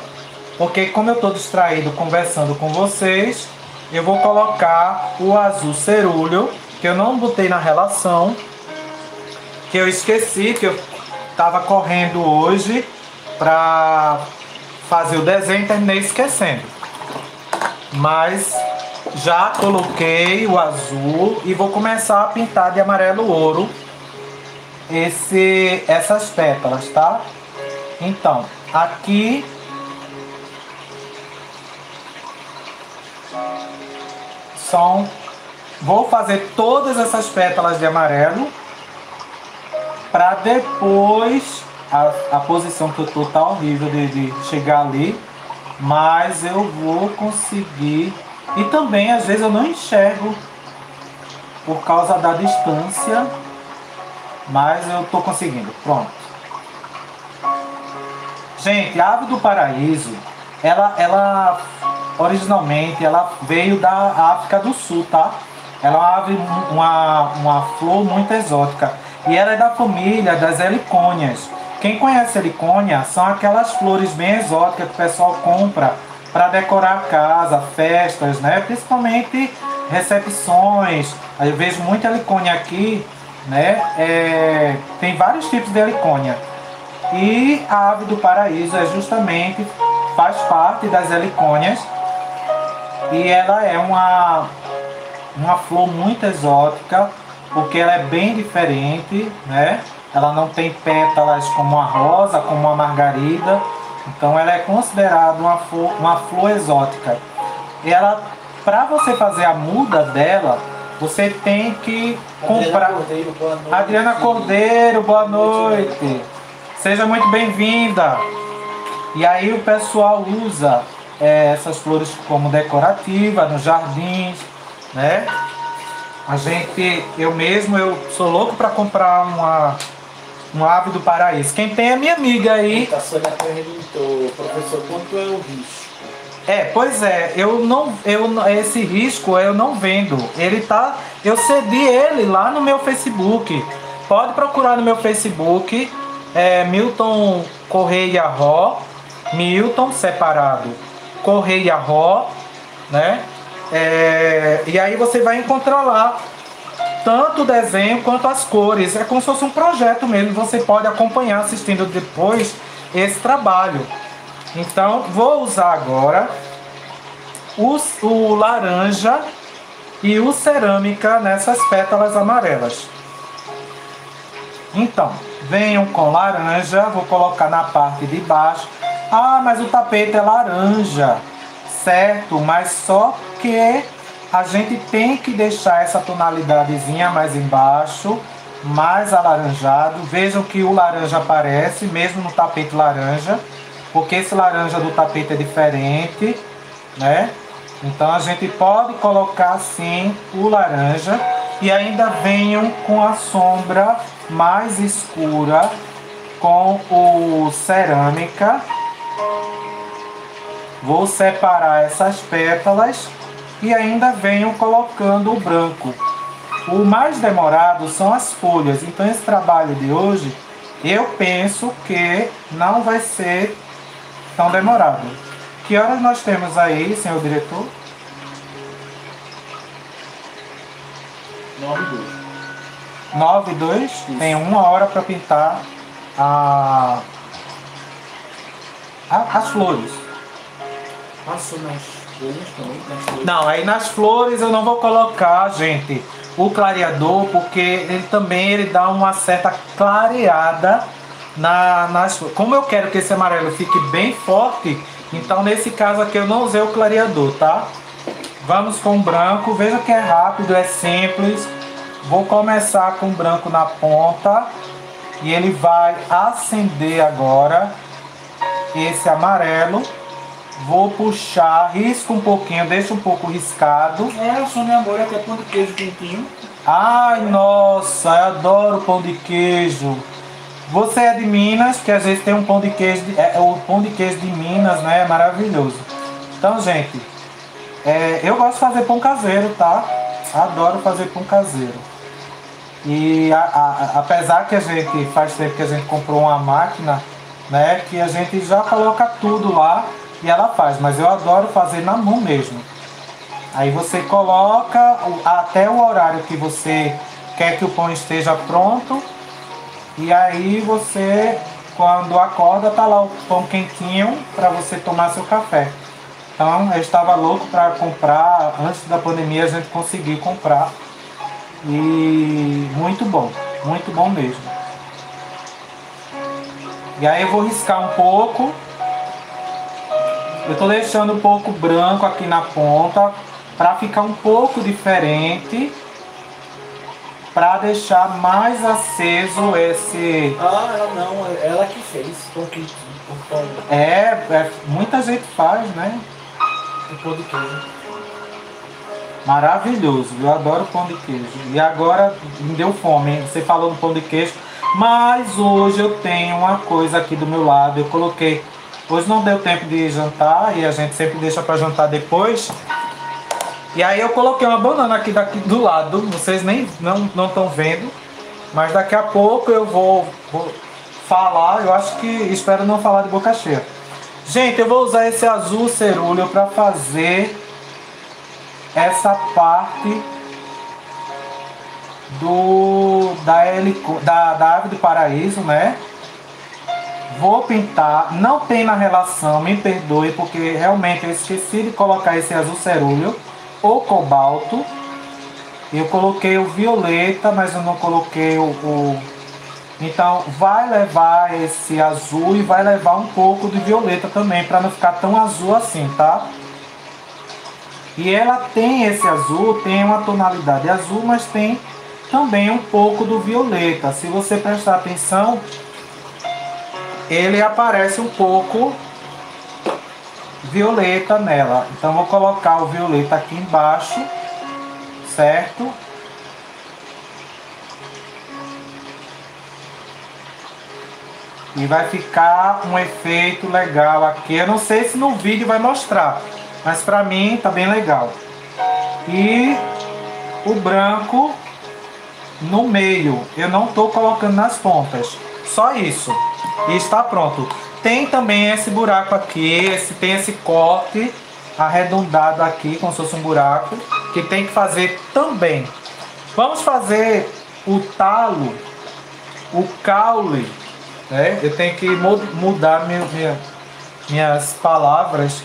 porque como eu estou distraído conversando com vocês, eu vou colocar o azul cerúleo, que eu não botei na relação, que eu esqueci, que eu estava correndo hoje para fazer o desenho e terminei esquecendo. Mas já coloquei o azul e vou começar a pintar de amarelo ouro esse, essas pétalas, tá? Então, aqui são vou fazer todas essas pétalas de amarelo para depois a, a posição que eu tô tá horrível de, de chegar ali, mas eu vou conseguir. E também às vezes eu não enxergo por causa da distância, mas eu tô conseguindo. Pronto. Gente, a ave do paraíso, ela, ela originalmente ela veio da África do Sul, tá? Ela é uma ave, uma, uma flor muito exótica. E ela é da família das helicônias. Quem conhece helicônia são aquelas flores bem exóticas que o pessoal compra para decorar a casa, festas, né? Principalmente recepções. Eu vejo muita helicônia aqui, né? É, tem vários tipos de helicônia. E a ave do paraíso é justamente faz parte das helicônias e ela é uma uma flor muito exótica porque ela é bem diferente, né? Ela não tem pétalas como a rosa, como a margarida, então ela é considerada uma flor, uma flor exótica. E ela, para você fazer a muda dela, você tem que comprar. Adriana Cordeiro, boa noite. Adriana Cordeiro, boa noite. Seja muito bem-vinda. E aí o pessoal usa é, essas flores como decorativa nos jardins, né? A gente, eu mesmo, eu sou louco para comprar uma uma ave do paraíso. Quem tem é minha amiga aí. A Sônia perguntou, professor, quanto é o risco? É, pois é, eu não, eu esse risco eu não vendo. Ele tá, eu cedi ele lá no meu Facebook. Pode procurar no meu Facebook, é, Milton Correia Ró, Milton separado, Correia Ró, né? É, e aí você vai encontrar lá tanto o desenho quanto as cores. É como se fosse um projeto mesmo. Você pode acompanhar assistindo depois esse trabalho. Então, vou usar agora o, o laranja e o cerâmica nessas pétalas amarelas. Então, venham com laranja, vou colocar na parte de baixo. Ah, mas o tapete é laranja, certo? Mas só que a gente tem que deixar essa tonalidadezinha mais embaixo, mais alaranjado. Vejam que o laranja aparece, mesmo no tapete laranja, porque esse laranja do tapete é diferente, né? Então a gente pode colocar assim o laranja e ainda venham com a sombra mais escura com o cerâmica. Vou separar essas pétalas e ainda venham colocando o branco. O mais demorado são as folhas, então esse trabalho de hoje eu penso que não vai ser tão demorado. Que horas nós temos aí, senhor diretor? 9 e 2. 9 e 2? Tem uma hora para pintar a... a, as flores. Passo nas não, aí nas flores eu não vou colocar, gente, o clareador, porque ele também ele dá uma certa clareada na, nas Como eu quero que esse amarelo fique bem forte, então nesse caso aqui eu não usei o clareador, tá? Vamos com o branco, veja que é rápido, é simples. Vou começar com o branco na ponta e ele vai acender agora esse amarelo Vou puxar, risco um pouquinho, deixa um pouco riscado. É, o Sônia Amor até pão de queijo quentinho. Ai, nossa, eu adoro pão de queijo. Você é de Minas, que às vezes tem um pão de queijo, de, é, o pão de queijo de Minas, né? É maravilhoso. Então, gente, é, eu gosto de fazer pão caseiro, tá? Adoro fazer pão caseiro. E a, a, apesar que a gente faz tempo que a gente comprou uma máquina, né? Que a gente já coloca tudo lá e ela faz, mas eu adoro fazer na mão mesmo. Aí você coloca até o horário que você quer que o pão esteja pronto. E aí você, quando acorda, tá lá o pão quentinho para você tomar seu café. Então eu estava louco para comprar, antes da pandemia a gente conseguiu comprar. E muito bom, muito bom mesmo. E aí eu vou riscar um pouco eu estou deixando um pouco branco aqui na ponta para ficar um pouco diferente para deixar mais aceso esse. Ah, ela não, ela que fez pão que é, é, muita gente faz, né? O pão de queijo. Maravilhoso, eu adoro pão de queijo. E agora me deu fome, hein? Você falou no pão de queijo, mas hoje eu tenho uma coisa aqui do meu lado. Eu coloquei Hoje não deu tempo de jantar e a gente sempre deixa para jantar depois. E aí eu coloquei uma banana aqui daqui do lado, vocês nem não estão vendo, mas daqui a pouco eu vou, vou falar, eu acho que espero não falar de boca cheia. Gente, eu vou usar esse azul cerúleo para fazer essa parte do da, helico, da, da ave do paraíso, né? Vou pintar, não tem na relação, me perdoe, porque realmente eu esqueci de colocar esse azul cerúleo ou cobalto. Eu coloquei o violeta, mas eu não coloquei o, o, Então vai levar esse azul e vai levar um pouco de violeta também, para não ficar tão azul assim, tá? E ela tem esse azul, tem uma tonalidade azul, mas tem também um pouco do violeta. Se você prestar atenção, ele aparece um pouco violeta nela. Então vou colocar o violeta aqui embaixo, certo? E vai ficar um efeito legal aqui. Eu não sei se no vídeo vai mostrar, mas pra mim tá bem legal. E o branco no meio. Eu não tô colocando nas pontas. Só isso. E está pronto. Tem também esse buraco aqui, esse, tem esse corte arredondado aqui, como se fosse um buraco, que tem que fazer também. Vamos fazer o talo, o caule, né? Eu tenho que mudar minha, minha, minhas palavras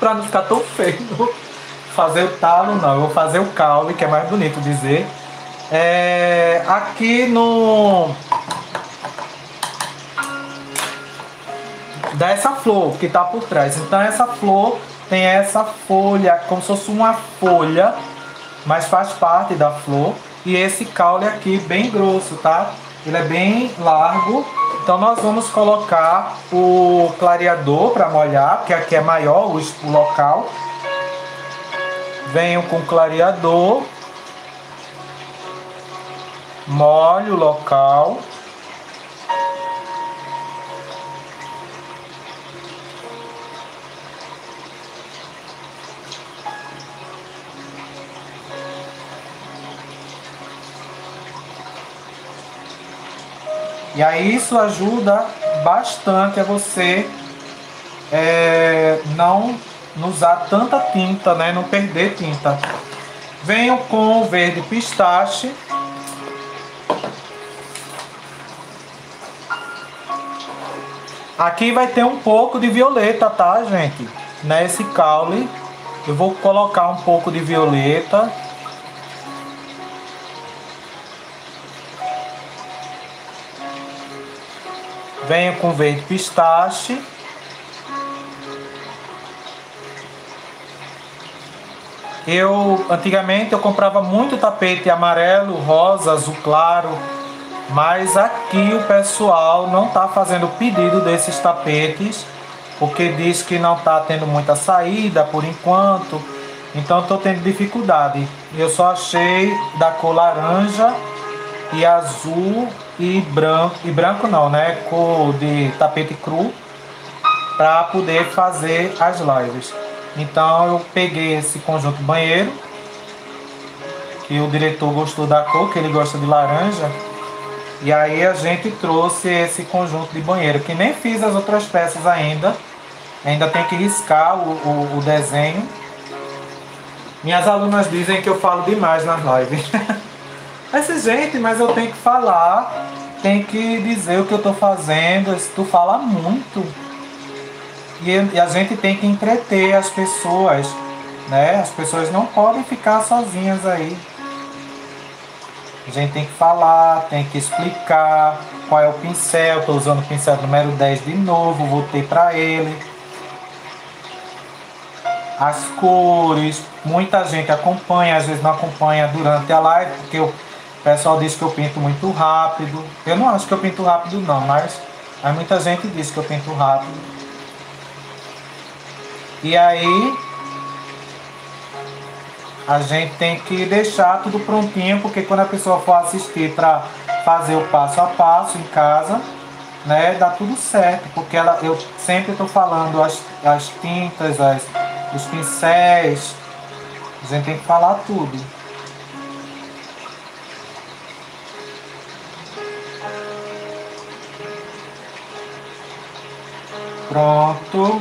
para não ficar tão feio. Fazer o talo não, eu vou fazer o caule, que é mais bonito dizer. É, aqui no dessa flor que está por trás. Então essa flor tem essa folha, como se fosse uma folha, mas faz parte da flor. E esse caule aqui bem grosso, tá? Ele é bem largo. Então nós vamos colocar o clareador para molhar, que aqui é maior o local. Venho com clareador. Molho o local. E aí isso ajuda bastante a você é, não usar tanta tinta, né? Não perder tinta. Venho com o verde pistache. Aqui vai ter um pouco de violeta, tá, gente? Nesse caule. Eu vou colocar um pouco de violeta. Venho com verde pistache. Eu antigamente eu comprava muito tapete amarelo, rosa, azul claro, mas aqui o pessoal não está fazendo pedido desses tapetes porque diz que não está tendo muita saída por enquanto. Então estou tendo dificuldade. Eu só achei da cor laranja e azul e branco, e branco não, né? Cor de tapete cru para poder fazer as lives. Então eu peguei esse conjunto banheiro que o diretor gostou da cor, que ele gosta de laranja. E aí a gente trouxe esse conjunto de banheiro, que nem fiz as outras peças ainda. Ainda tem que riscar o, o, o desenho. Minhas alunas dizem que eu falo demais nas lives. Essa gente, mas eu tenho que falar, tem que dizer o que eu estou fazendo. Tu fala muito. E, e a gente tem que entreter as pessoas, né? As pessoas não podem ficar sozinhas aí. A gente tem que falar, tem que explicar qual é o pincel. Estou usando o pincel número 10 de novo, voltei para ele. As cores, muita gente acompanha, às vezes não acompanha durante a live, porque eu o pessoal diz que eu pinto muito rápido. Eu não acho que eu pinto rápido não, mas, mas muita gente diz que eu pinto rápido. E aí a gente tem que deixar tudo prontinho, porque quando a pessoa for assistir para fazer o passo a passo em casa, né, dá tudo certo, porque ela, eu sempre estou falando as, as tintas, as, os pincéis, A gente tem que falar tudo. Pronto.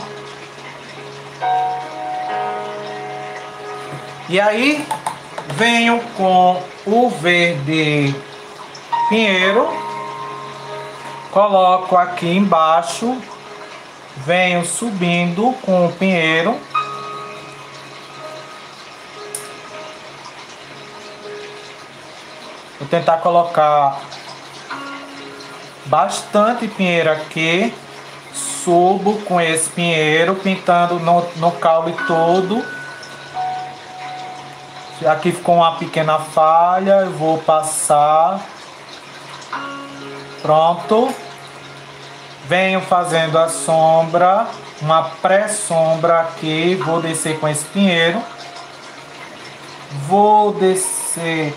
E aí venho com o verde pinheiro, coloco aqui embaixo, venho subindo com o pinheiro. Vou tentar colocar bastante pinheiro aqui. Subo com esse pinheiro, pintando no, no caule todo. Aqui ficou uma pequena falha, eu vou passar. Pronto. Venho fazendo a sombra, uma pré-sombra aqui, vou descer com esse pinheiro. Vou descer,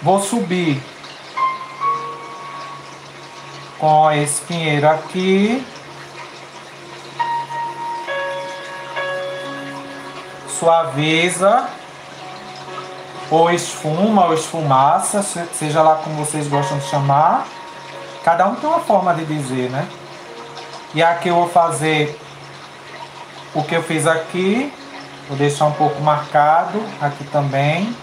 vou subir com esse pinheiro aqui. Suaviza ou esfuma ou esfumaça, seja lá como vocês gostam de chamar. Cada um tem uma forma de dizer, né? E aqui eu vou fazer o que eu fiz aqui, vou deixar um pouco marcado aqui também.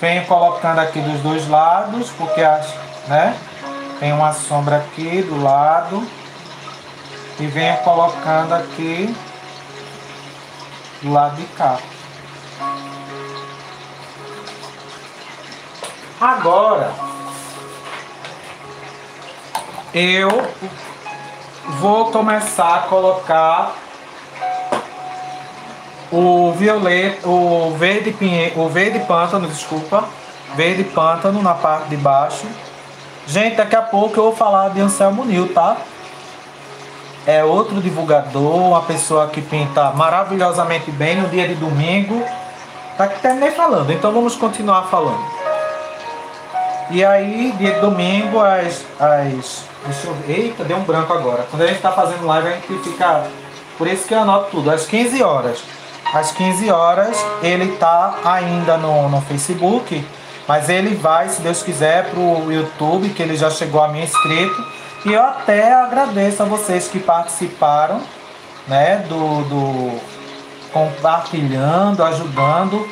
Venho colocando aqui dos dois lados, porque né, tem uma sombra aqui do lado. E venho colocando aqui do lado de cá. Agora, eu vou começar a colocar o violeta, o verde pinhe, o verde pântano, desculpa, verde pântano na parte de baixo. Gente, daqui a pouco eu vou falar de Anselmo Nil, tá? É outro divulgador, uma pessoa que pinta maravilhosamente bem no dia de domingo. Tá que terminei falando, então vamos continuar falando. E aí, dia de domingo, às. às deixa eu ver. Eita, deu um branco agora. Quando a gente tá fazendo live, a gente fica. Por isso que eu anoto tudo. Às 15 horas. Às 15 horas, ele tá ainda no, no Facebook. Mas ele vai, se Deus quiser, pro YouTube, que ele já chegou a mim inscrito. E eu até agradeço a vocês que participaram, né? Do. do compartilhando, ajudando,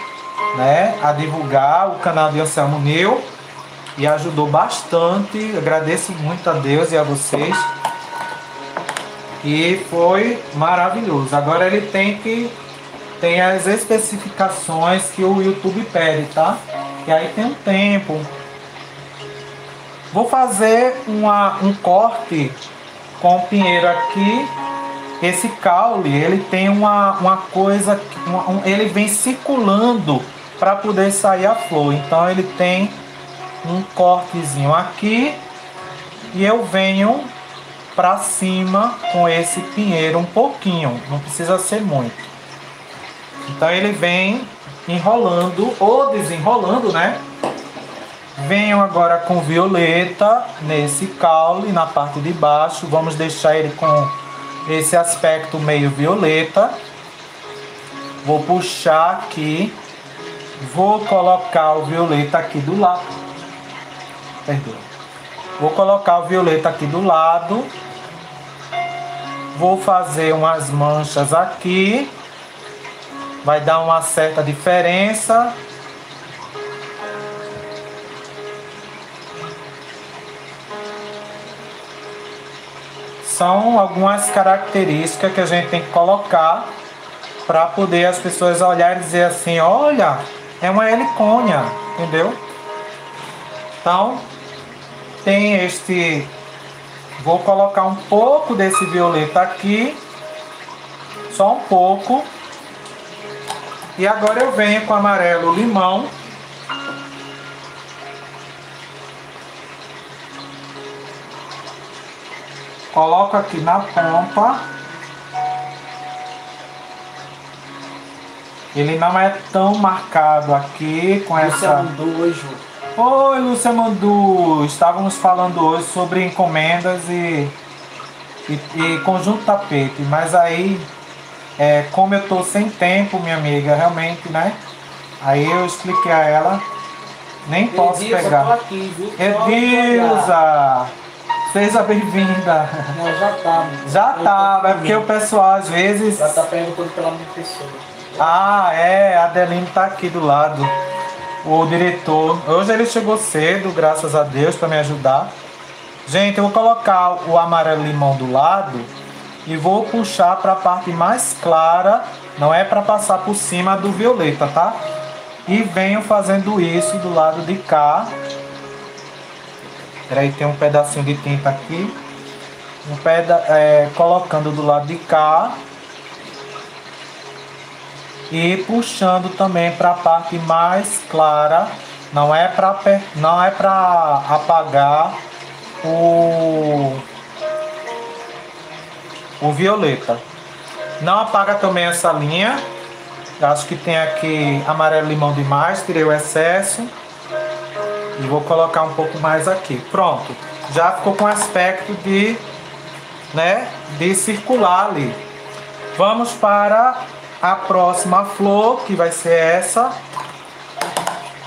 né? A divulgar o canal de Anselmo Nil e ajudou bastante. Agradeço muito a Deus e a vocês. E foi maravilhoso. Agora ele tem que tem as especificações que o YouTube pede, tá? E aí tem um tempo. Vou fazer uma, um corte com o pinheiro aqui. Esse caule, ele tem uma, uma coisa, uma, um, ele vem circulando para poder sair a flor. Então ele tem um cortezinho aqui e eu venho para cima com esse pinheiro um pouquinho, não precisa ser muito. Então ele vem enrolando ou desenrolando, né? Venho agora com violeta nesse caule na parte de baixo. Vamos deixar ele com esse aspecto meio violeta. Vou puxar aqui. Vou colocar o violeta aqui do lado perdoa. Vou colocar o violeta aqui do lado. Vou fazer umas manchas aqui. Vai dar uma certa diferença. São algumas características que a gente tem que colocar para poder as pessoas olharem e dizer assim, olha, é uma helicônia, entendeu? Então, tem este. Vou colocar um pouco desse violeta aqui, só um pouco. E agora eu venho com amarelo limão. Coloco aqui na ponta. Ele não é tão marcado aqui com Esse essa. Um dojo. Oi, Lúcia Mandu. Estávamos falando hoje sobre encomendas e, e, e conjunto tapete, mas aí é, como eu tô sem tempo, minha amiga, realmente, né? Aí eu expliquei a ela, nem posso Edilza, pegar. aqui, viu? Seja bem-vinda. Não, já tá. amigo. Já Eu tá, é porque o pessoal às vezes. Já tá perguntando pela minha pessoa. Ah, é, a Adeline tá aqui do lado. O diretor. Hoje ele chegou cedo, graças a Deus, para me ajudar. Gente, eu vou colocar o amarelo limão do lado e vou puxar para a parte mais clara, não é para passar por cima do violeta, tá? E venho fazendo isso do lado de cá. Peraí, tem um pedacinho de tinta aqui. Um peda é, colocando do lado de cá e puxando também para a parte mais clara. Não é para não é para apagar o o violeta. Não apaga também essa linha. Acho que tem aqui amarelo limão demais, tirei o excesso. E vou colocar um pouco mais aqui. Pronto. Já ficou com aspecto de né, de circular ali. Vamos para a próxima flor, que vai ser essa.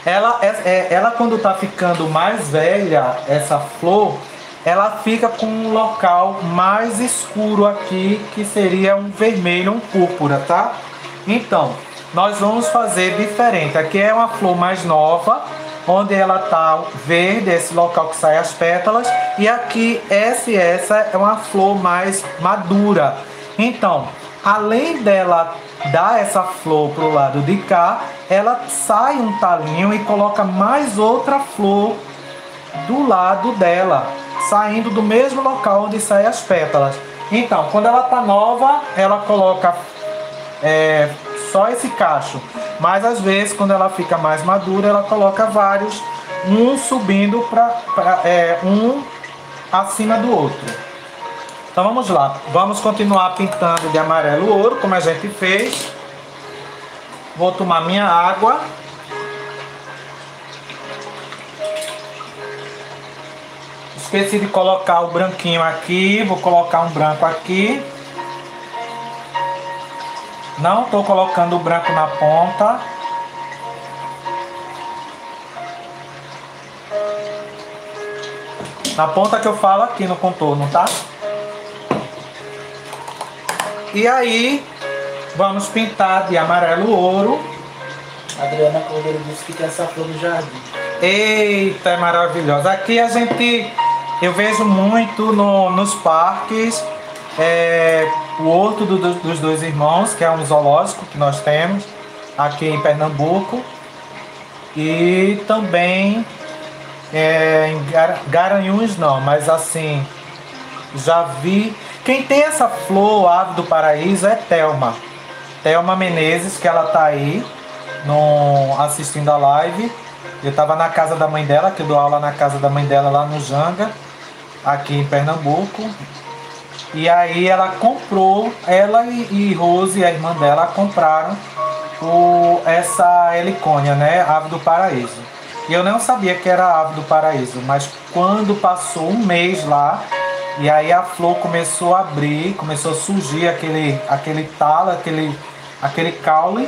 Ela, é, é- ela quando tá ficando mais velha, essa flor, ela fica com um local mais escuro aqui, que seria um vermelho, um púrpura, tá? Então, nós vamos fazer diferente. Aqui é uma flor mais nova, onde ela tá verde, esse local que sai as pétalas, e aqui essa e essa é uma flor mais madura. Então, além dela dar essa flor pro lado de cá, ela sai um talinho e coloca mais outra flor do lado dela, saindo do mesmo local onde saem as pétalas. Então, quando ela tá nova, ela coloca é, só esse cacho. Mas às vezes, quando ela fica mais madura, ela coloca vários, um subindo para é, um acima do outro. Então vamos lá, vamos continuar pintando de amarelo ouro, como a gente fez. Vou tomar minha água. Esqueci de colocar o branquinho aqui, vou colocar um branco aqui. Não estou colocando o branco na ponta. Na ponta que eu falo aqui no contorno, tá? E aí, vamos pintar de amarelo ouro. Adriana Cordeiro disse que tem essa flor no jardim. Eita, é maravilhosa. Aqui a gente, eu vejo muito no- nos parques é, o Horto do- do- dos Dois Irmãos, que é um zoológico que nós temos aqui em Pernambuco. E também é, em Gar- Garanhuns não, mas assim, já vi. Quem tem essa flor, ave do paraíso, é Thelma. Thelma Menezes, que ela tá aí no, assistindo a live. Eu tava na casa da mãe dela, que eu dou aula na casa da mãe dela lá no Janga, aqui em Pernambuco. E aí ela comprou, ela e, e Rose, a irmã dela, compraram o, essa helicônia, né? Ave do paraíso. E eu não sabia que era ave do paraíso, mas quando passou um mês lá, e aí a flor começou a abrir, começou a surgir aquele, aquele talo, aquele, aquele caule,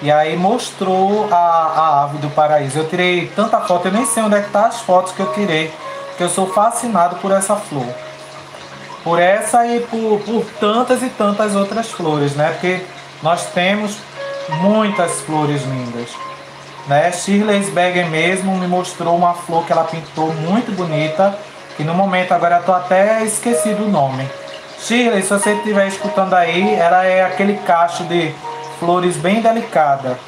e aí mostrou a, a ave do paraíso. Eu tirei tanta foto, eu nem sei onde é que tá as fotos que eu tirei, porque eu sou fascinado por essa flor. Por essa e por, por tantas e tantas outras flores, né? Porque nós temos muitas flores lindas. Né? Shirley Sberger mesmo me mostrou uma flor que ela pintou muito bonita, que no momento agora eu tô até esquecido o nome. Shirley, se você estiver escutando aí, ela é aquele cacho de flores bem delicada.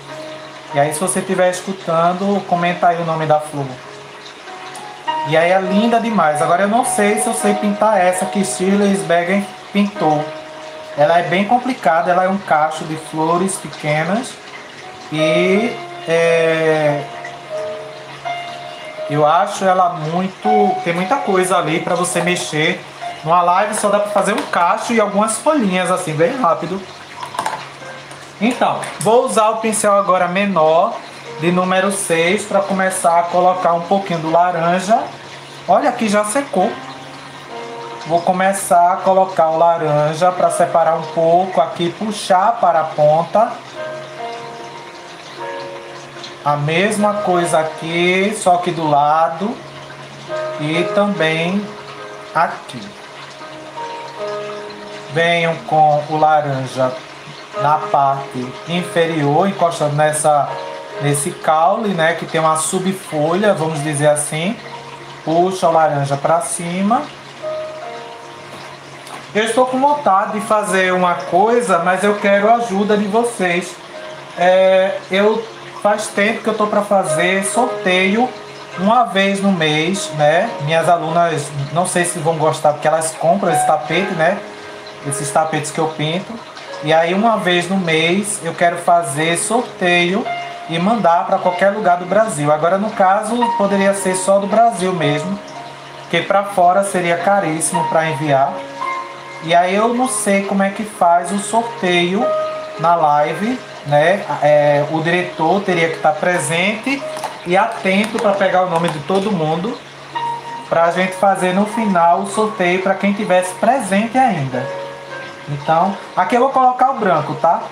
E aí se você estiver escutando, comenta aí o nome da flor. E aí é linda demais. Agora eu não sei se eu sei pintar essa que Shirley Sberger pintou. Ela é bem complicada, ela é um cacho de flores pequenas e é, eu acho ela muito. Tem muita coisa ali para você mexer. Numa live só dá para fazer um cacho e algumas folhinhas assim, bem rápido. Então, vou usar o pincel agora menor, de número 6, para começar a colocar um pouquinho do laranja. Olha aqui, já secou. Vou começar a colocar o laranja para separar um pouco aqui, puxar para a ponta. A mesma coisa aqui, só que do lado e também aqui. Venho com o laranja na parte inferior, encostando nessa nesse caule, né, que tem uma subfolha, vamos dizer assim. Puxa o laranja para cima. Eu estou com vontade de fazer uma coisa, mas eu quero a ajuda de vocês. É, eu faz tempo que eu estou para fazer sorteio uma vez no mês, né? Minhas alunas, não sei se vão gostar porque elas compram esse tapete, né? Esses tapetes que eu pinto. E aí uma vez no mês eu quero fazer sorteio e mandar para qualquer lugar do Brasil. Agora no caso poderia ser só do Brasil mesmo, porque para fora seria caríssimo para enviar. E aí eu não sei como é que faz o sorteio na live, né? É, o diretor teria que estar presente e atento para pegar o nome de todo mundo para a gente fazer no final o sorteio para quem tivesse presente ainda. Então, aqui eu vou colocar o branco, tá?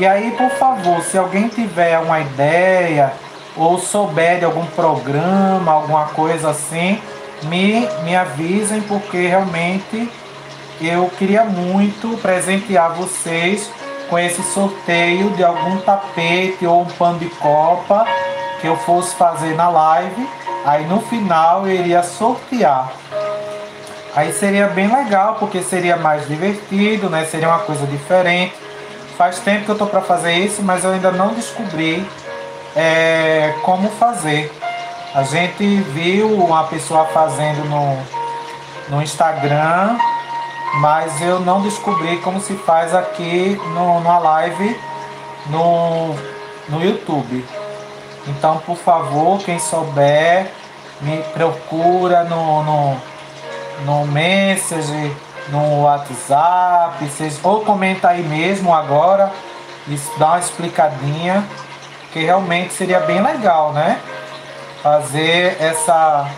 E aí, por favor, se alguém tiver uma ideia ou souber de algum programa, alguma coisa assim, me, me avisem, porque realmente eu queria muito presentear vocês com esse sorteio de algum tapete ou um pano de copa que eu fosse fazer na live. Aí no final eu iria sortear. Aí seria bem legal, porque seria mais divertido, né? Seria uma coisa diferente. Faz tempo que eu tô para fazer isso, mas eu ainda não descobri é, como fazer. A gente viu uma pessoa fazendo no, no Instagram, mas eu não descobri como se faz aqui no, numa live no, no YouTube. Então, por favor, quem souber, me procura no, no, no Messenger, no WhatsApp, vocês, ou comenta aí mesmo agora, dá uma explicadinha, que realmente seria bem legal, né? Fazer essa.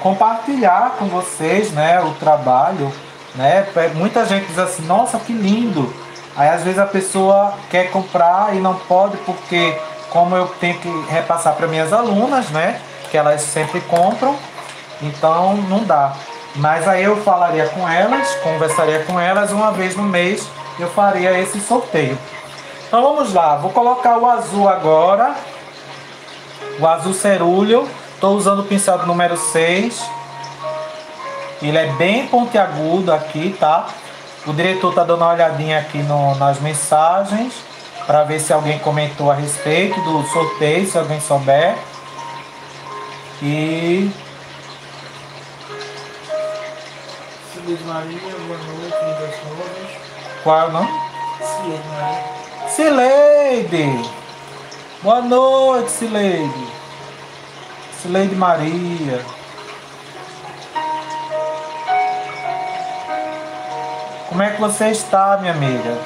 compartilhar com vocês né, o trabalho. Né? Muita gente diz assim, nossa que lindo! Aí às vezes a pessoa quer comprar e não pode porque como eu tenho que repassar para minhas alunas, né? Que elas sempre compram, então não dá. Mas aí eu falaria com elas, conversaria com elas uma vez no mês, eu faria esse sorteio. Então vamos lá, vou colocar o azul agora, o azul cerúleo. Estou usando o pincel do número 6. Ele é bem pontiagudo aqui, tá? O diretor tá dando uma olhadinha aqui no, nas mensagens para ver se alguém comentou a respeito do sorteio, se alguém souber. E. Cileide Maria, boa noite, lindas novas. Qual é o nome? Cileide Maria. Cileide! Boa noite, Cileide. Cileide Maria. Como é que você está, minha amiga?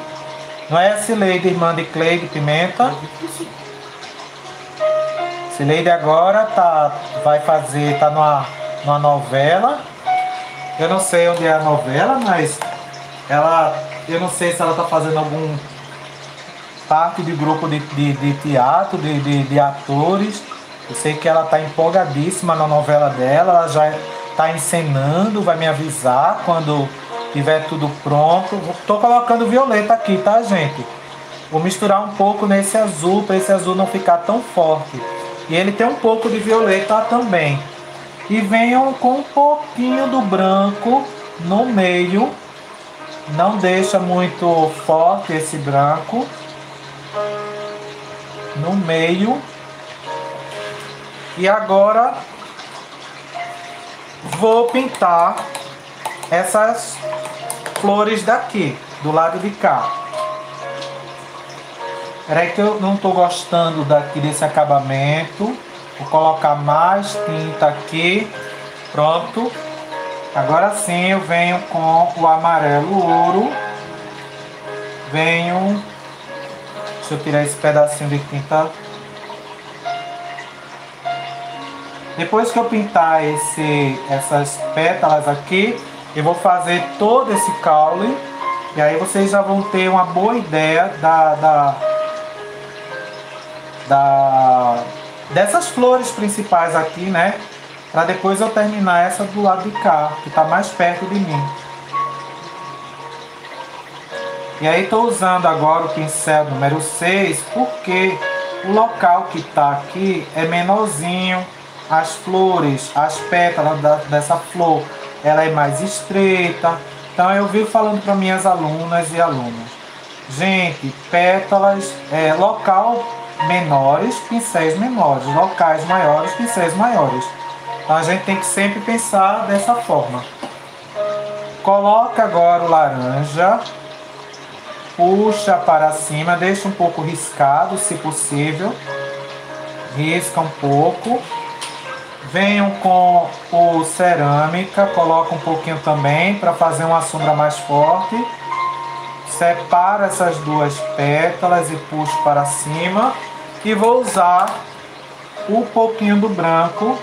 Não é a Cileide, irmã de Cleide Pimenta? Cileide agora tá, vai fazer, tá numa, numa novela. Eu não sei onde é a novela, mas ela. Eu não sei se ela tá fazendo algum parte de grupo de, de, de teatro, de, de, de, atores. Eu sei que ela tá empolgadíssima na novela dela, ela já tá encenando, vai me avisar quando tiver tudo pronto. Tô colocando violeta aqui, tá, gente? Vou misturar um pouco nesse azul, para esse azul não ficar tão forte. E ele tem um pouco de violeta também. E venham com um pouquinho do branco no meio. Não deixa muito forte esse branco. No meio. E agora vou pintar essas flores daqui, do lado de cá. Peraí que eu não estou gostando daqui desse acabamento. Vou colocar mais tinta aqui. Pronto. Agora sim eu venho com o amarelo ouro. Venho. Deixa eu tirar esse pedacinho de tinta. Depois que eu pintar esse, essas pétalas aqui, eu vou fazer todo esse caule e aí vocês já vão ter uma boa ideia da, da, da dessas flores principais aqui, né? Para depois eu terminar essa do lado de cá, que está mais perto de mim. E aí estou usando agora o pincel número 6, porque o local que está aqui é menorzinho, as flores, as pétalas da, dessa flor, ela é mais estreita. Então eu vivo falando para minhas alunas e alunos, gente, pétalas, é, local menores, pincéis menores, locais maiores, pincéis maiores. Então a gente tem que sempre pensar dessa forma. Coloca agora o laranja, puxa para cima, deixa um pouco riscado, se possível. Risca um pouco. Venham com o cerâmica, coloca um pouquinho também para fazer uma sombra mais forte. Separa essas duas pétalas e puxo para cima. E vou usar um pouquinho do branco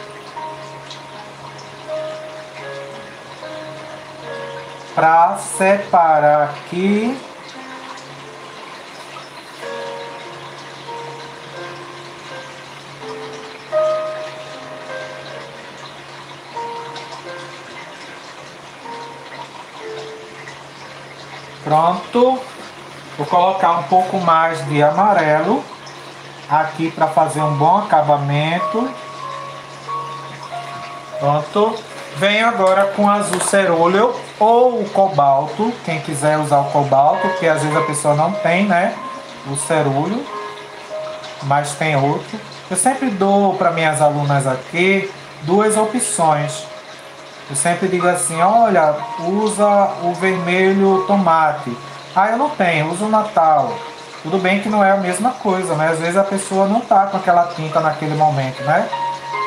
para separar aqui Pronto. Vou colocar um pouco mais de amarelo aqui para fazer um bom acabamento. Pronto. Venho agora com azul cerúleo ou o cobalto, quem quiser usar o cobalto, porque às vezes a pessoa não tem, né? O cerúleo, mas tem outro. Eu sempre dou para minhas alunas aqui duas opções. Eu sempre digo assim, olha, usa o vermelho tomate. Ah, eu não tenho, uso o natal. Tudo bem que não é a mesma coisa, né? Às vezes a pessoa não tá com aquela tinta naquele momento, né?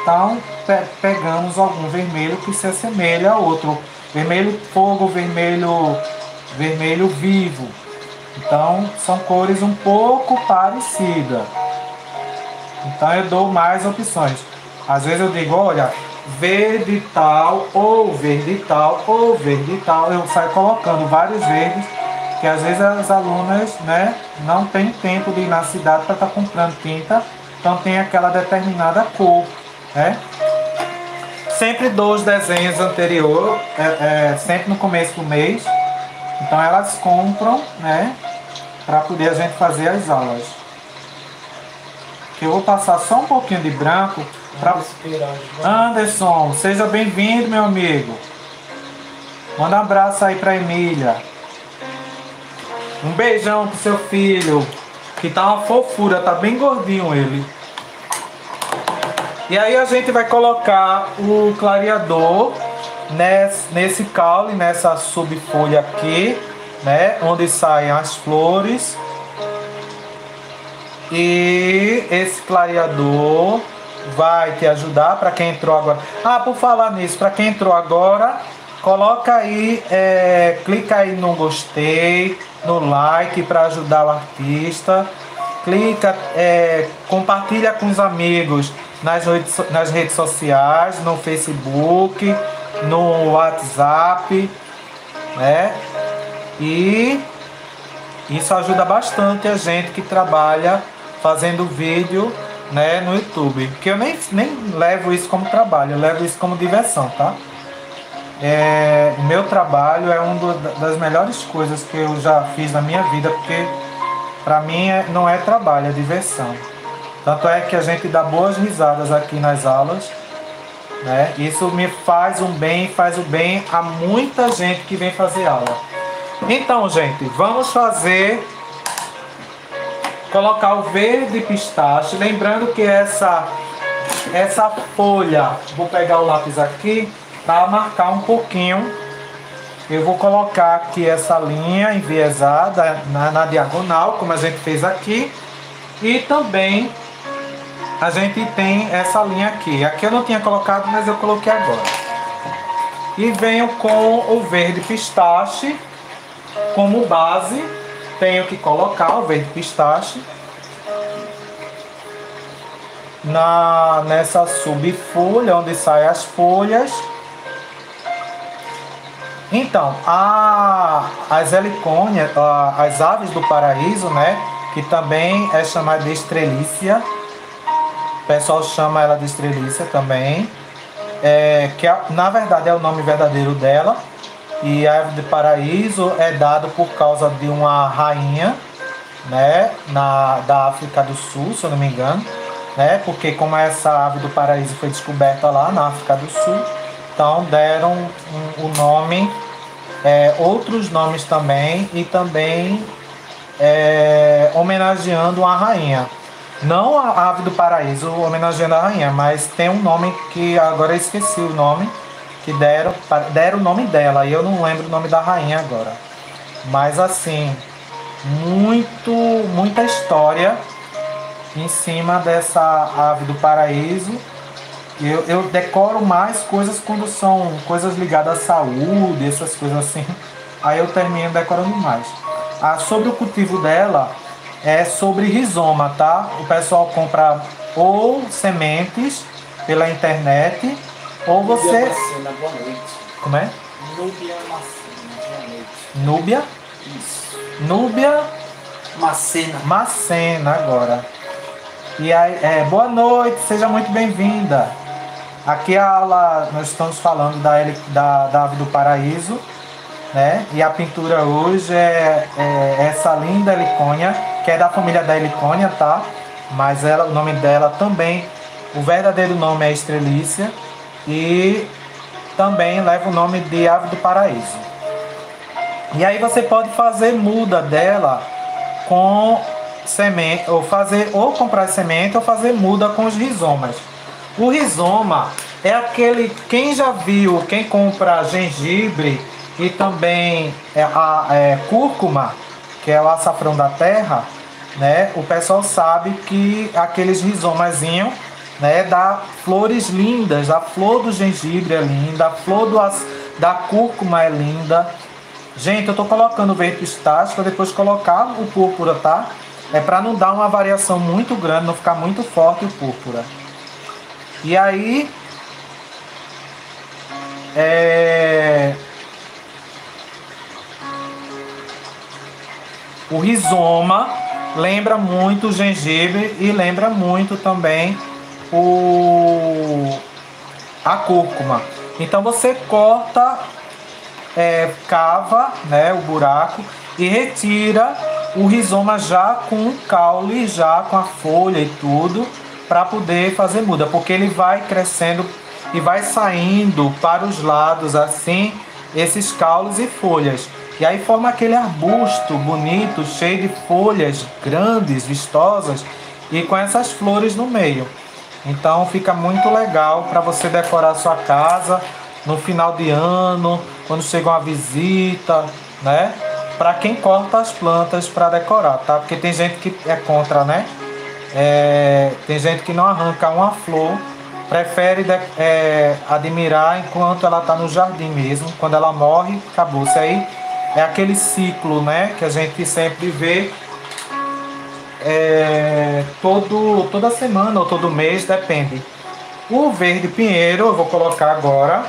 Então, pe pegamos algum vermelho que se assemelha a outro. Vermelho fogo, vermelho, vermelho vivo. Então, são cores um pouco parecidas. Então, eu dou mais opções. Às vezes eu digo, olha, verde tal, ou verde tal, ou verde tal. Eu saio colocando vários verdes, que às vezes as alunas né, não têm tempo de ir na cidade para estar tá comprando tinta, então tem aquela determinada cor. Né? Sempre dou os desenhos anteriores, é, é, sempre no começo do mês. Então elas compram, né? Para poder a gente fazer as aulas. Eu vou passar só um pouquinho de branco para Anderson, seja bem-vindo, meu amigo. Manda um abraço aí para Emília. Um beijão pro seu filho, que tá uma fofura, tá bem gordinho ele. E aí a gente vai colocar o clareador nesse, nesse caule, nessa subfolha aqui, né? Onde saem as flores. E esse clareador vai te ajudar para quem entrou agora. Ah, por falar nisso, para quem entrou agora, coloca aí, é, clica aí no gostei, no like para ajudar o artista. Clica, é, compartilha com os amigos nas redes, nas redes sociais, no Facebook, no WhatsApp, né? E isso ajuda bastante a gente que trabalha fazendo vídeo né, no YouTube. Porque eu nem, nem levo isso como trabalho, eu levo isso como diversão, tá? É, meu trabalho é uma das melhores coisas que eu já fiz na minha vida, porque para mim é, não é trabalho, é diversão. Tanto é que a gente dá boas risadas aqui nas aulas. Né? Isso me faz um bem, faz o bem a muita gente que vem fazer aula. Então, gente, vamos fazer colocar o verde pistache, lembrando que essa essa folha, vou pegar o lápis aqui para marcar um pouquinho. Eu vou colocar aqui essa linha enviesada na, na diagonal, como a gente fez aqui, e também a gente tem essa linha aqui. Aqui eu não tinha colocado, mas eu coloquei agora. E venho com o verde pistache como base. Tenho que colocar o verde pistache. na, nessa subfolha, onde saem as folhas. Então, a, as helicônias, as aves do paraíso, né? Que também é chamada de estrelícia. O pessoal chama ela de estrelícia também. É, que é, na verdade é o nome verdadeiro dela. E a ave do paraíso é dado por causa de uma rainha, né? Na, da África do Sul, se eu não me engano né? Porque como essa ave do paraíso foi descoberta lá na África do Sul, então deram o um, um nome, é, outros nomes também e também é, homenageando a rainha. Não a ave do paraíso homenageando a rainha, mas tem um nome que agora eu esqueci o nome que deram, deram o nome dela e eu não lembro o nome da rainha agora. Mas assim, muito, muita história em cima dessa ave do paraíso. Eu, eu decoro mais coisas quando são coisas ligadas à saúde, essas coisas assim. Aí eu termino decorando mais. Ah, sobre o cultivo dela, é sobre rizoma, tá? O pessoal compra ou sementes pela internet, ou você. Macena, boa noite. Como é? Núbia Macena, boa noite. Núbia? Isso. Núbia Macena. Macena agora. E aí, é, boa noite, seja muito bem-vinda. Aqui a aula, nós estamos falando da, da, da Ave do Paraíso, né? E a pintura hoje é, é essa linda helicônia, que é da família da helicônia, tá? Mas ela, o nome dela também, o verdadeiro nome é Estrelícia e também leva o nome de Ave do Paraíso. E aí você pode fazer muda dela com semente, ou fazer ou comprar semente ou fazer muda com os rizomas. O rizoma é aquele, quem já viu, quem compra gengibre e também é, a é, cúrcuma, que é o açafrão da terra, né? O pessoal sabe que aqueles rizomazinhos, né, dá flores lindas, a flor do gengibre é linda, a flor do, da cúrcuma é linda. Gente, eu tô colocando o verde pistache para depois colocar o púrpura, tá? É para não dar uma variação muito grande, não ficar muito forte o púrpura. E aí é, o rizoma lembra muito o gengibre e lembra muito também o a cúrcuma. Então você corta, é, cava né, o buraco e retira o rizoma já com o caule, já com a folha e tudo, para poder fazer muda, porque ele vai crescendo e vai saindo para os lados assim esses caules e folhas. E aí forma aquele arbusto bonito, cheio de folhas grandes, vistosas e com essas flores no meio. Então fica muito legal para você decorar sua casa no final de ano, quando chega uma visita, né? para quem corta as plantas para decorar, tá? Porque tem gente que é contra, né? É, tem gente que não arranca uma flor, prefere de, é, admirar enquanto ela está no jardim mesmo. Quando ela morre, acabou. Isso aí é aquele ciclo, né? Que a gente sempre vê é, todo, toda semana ou todo mês, depende. O verde pinheiro eu vou colocar agora.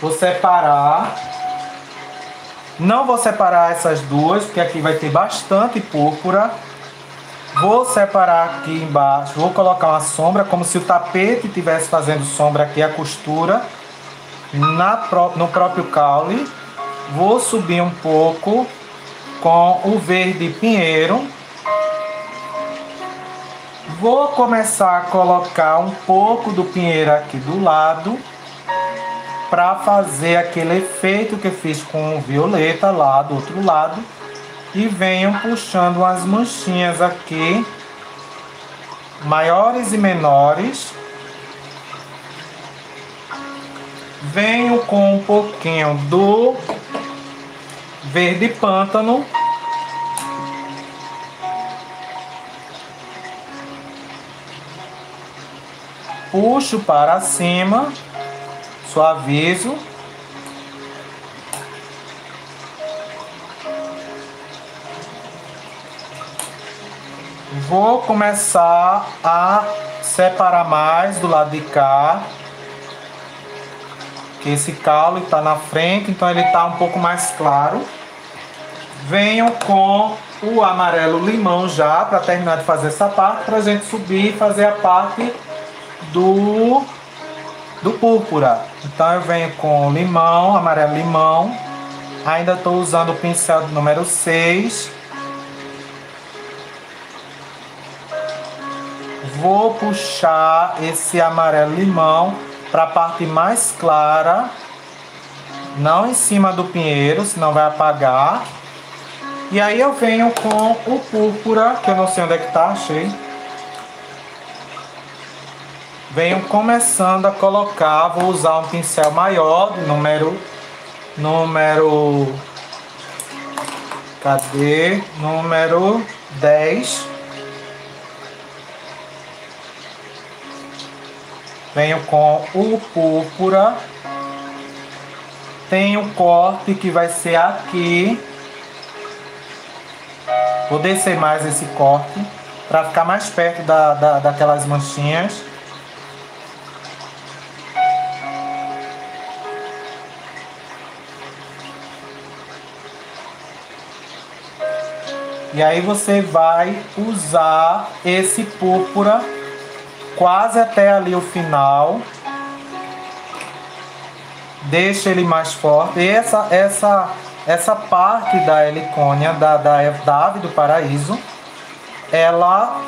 Vou separar não vou separar essas duas, porque aqui vai ter bastante púrpura. Vou separar aqui embaixo, vou colocar uma sombra, como se o tapete estivesse fazendo sombra aqui, a costura, na, no próprio caule. Vou subir um pouco com o verde pinheiro. Vou começar a colocar um pouco do pinheiro aqui do lado para fazer aquele efeito que fiz com o violeta lá do outro lado e venho puxando umas manchinhas aqui maiores e menores. Venho com um pouquinho do verde pântano puxo para cima suavizo. Vou começar a separar mais do lado de cá. Que esse calo está na frente, então ele está um pouco mais claro. Venho com o amarelo limão já para terminar de fazer essa parte, para a gente subir e fazer a parte do, do púrpura. Então eu venho com limão, amarelo limão. Ainda estou usando o pincel número 6. Vou puxar esse amarelo limão para a parte mais clara, não em cima do pinheiro, senão vai apagar. E aí eu venho com o púrpura, que eu não sei onde é que tá, achei. Venho começando a colocar, vou usar um pincel maior, número número cadê? Número 10. Venho com o púrpura. Tem o corte que vai ser aqui Vou descer mais esse corte para ficar mais perto da, da, daquelas manchinhas. E aí você vai usar esse púrpura quase até ali o final. Deixa ele mais forte. Essa, essa essa parte da helicônia, da, da, da ave do paraíso, ela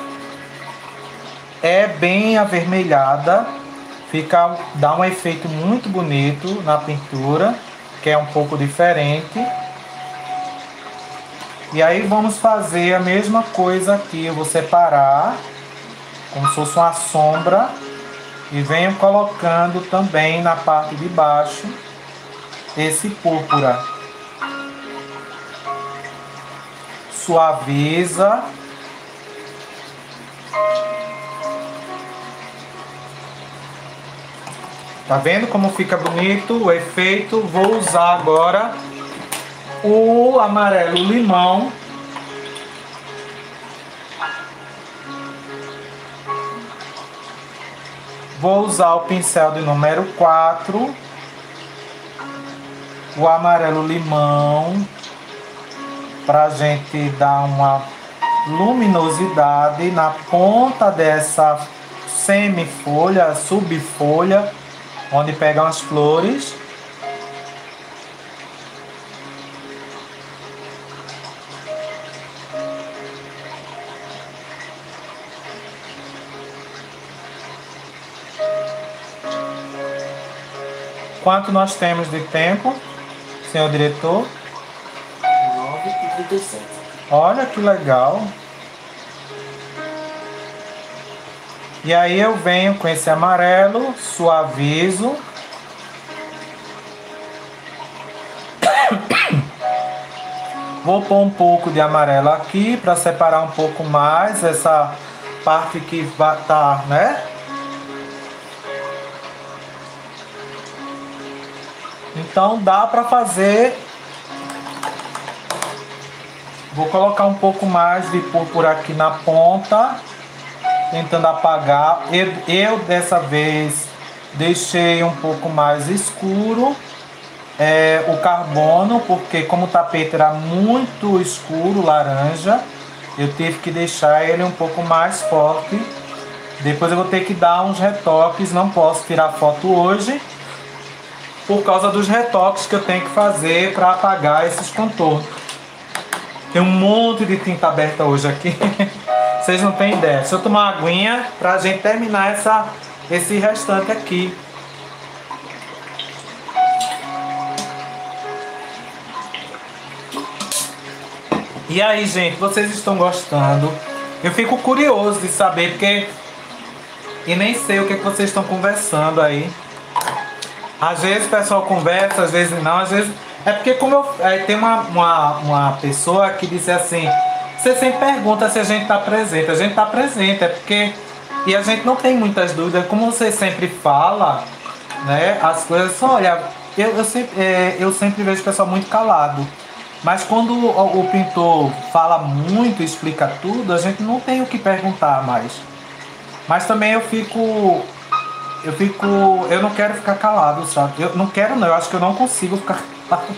é bem avermelhada, fica, dá um efeito muito bonito na pintura, que é um pouco diferente. E aí vamos fazer a mesma coisa aqui, eu vou separar, como se fosse uma sombra, e venho colocando também na parte de baixo esse púrpura. suaviza. Tá vendo como fica bonito o efeito? Vou usar agora o amarelo limão. Vou usar o pincel de número 4. O amarelo limão para a gente dar uma luminosidade na ponta dessa semifolha, subfolha, onde pegam as flores. Quanto nós temos de tempo, senhor diretor? 37. Olha que legal. E aí eu venho com esse amarelo, suavizo. Vou pôr um pouco de amarelo aqui para separar um pouco mais essa parte que vai estar, tá, né? Então dá para fazer Vou colocar um pouco mais de púrpura aqui na ponta, tentando apagar. Eu, eu dessa vez deixei um pouco mais escuro é, o carbono, porque como o tapete era muito escuro, laranja, eu tive que deixar ele um pouco mais forte. Depois eu vou ter que dar uns retoques, não posso tirar foto hoje, por causa dos retoques que eu tenho que fazer para apagar esses contornos. Tem um monte de tinta aberta hoje aqui. Vocês não têm ideia. Deixa eu tomar uma aguinha pra gente terminar essa, esse restante aqui. E aí, gente, vocês estão gostando? Eu fico curioso de saber porque e nem sei o que, é que vocês estão conversando aí. Às vezes o pessoal conversa, às vezes não, às vezes é porque como eu. É, tem uma, uma, uma pessoa que disse assim, você sempre pergunta se a gente está presente. A gente está presente, é porque. E a gente não tem muitas dúvidas. Como você sempre fala, né? As coisas. Olha, eu, eu, sempre, é, eu sempre vejo o pessoal muito calado. Mas quando o, o pintor fala muito, explica tudo, a gente não tem o que perguntar mais. Mas também eu fico eu fico. Eu não quero ficar calado, sabe? Eu não quero não, eu acho que eu não consigo ficar calado.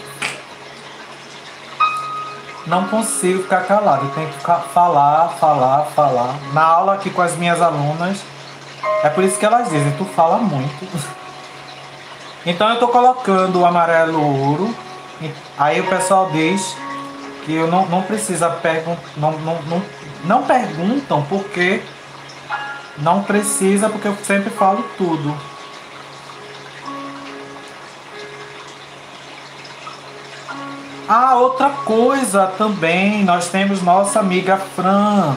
Não consigo ficar calado, eu tenho que falar, falar, falar. Na aula aqui com as minhas alunas, é por isso que elas dizem, tu fala muito. Então eu tô colocando o amarelo ouro. Aí o pessoal diz que eu não, não precisa perguntar. Não, não, não, não perguntam porque não precisa, porque eu sempre falo tudo. Ah, outra coisa também, nós temos nossa amiga Fran.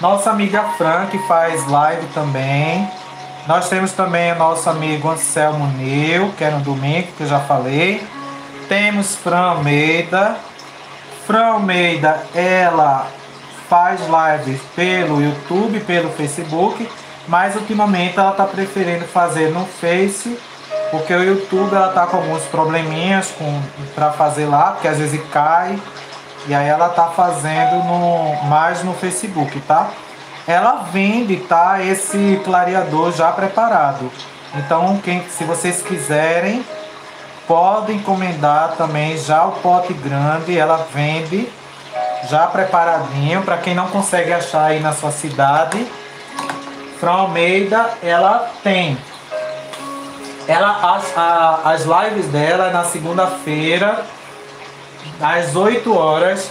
Nossa amiga Fran que faz live também. Nós temos também o nosso amigo Anselmo Neu, que é no domingo, que eu já falei. Temos Fran Almeida. Fran Almeida, ela faz lives pelo YouTube, pelo Facebook, mas ultimamente ela está preferindo fazer no Face, porque o YouTube ela tá com alguns probleminhas para fazer lá, porque às vezes cai. E aí ela tá fazendo no mais no Facebook, tá? Ela vende, tá? Esse clareador já preparado. Então, quem, se vocês quiserem, podem encomendar também já o pote grande. Ela vende já preparadinho para quem não consegue achar aí na sua cidade. Fran Almeida, ela tem. Ela, as, a, as lives dela é na segunda-feira, às 8 horas,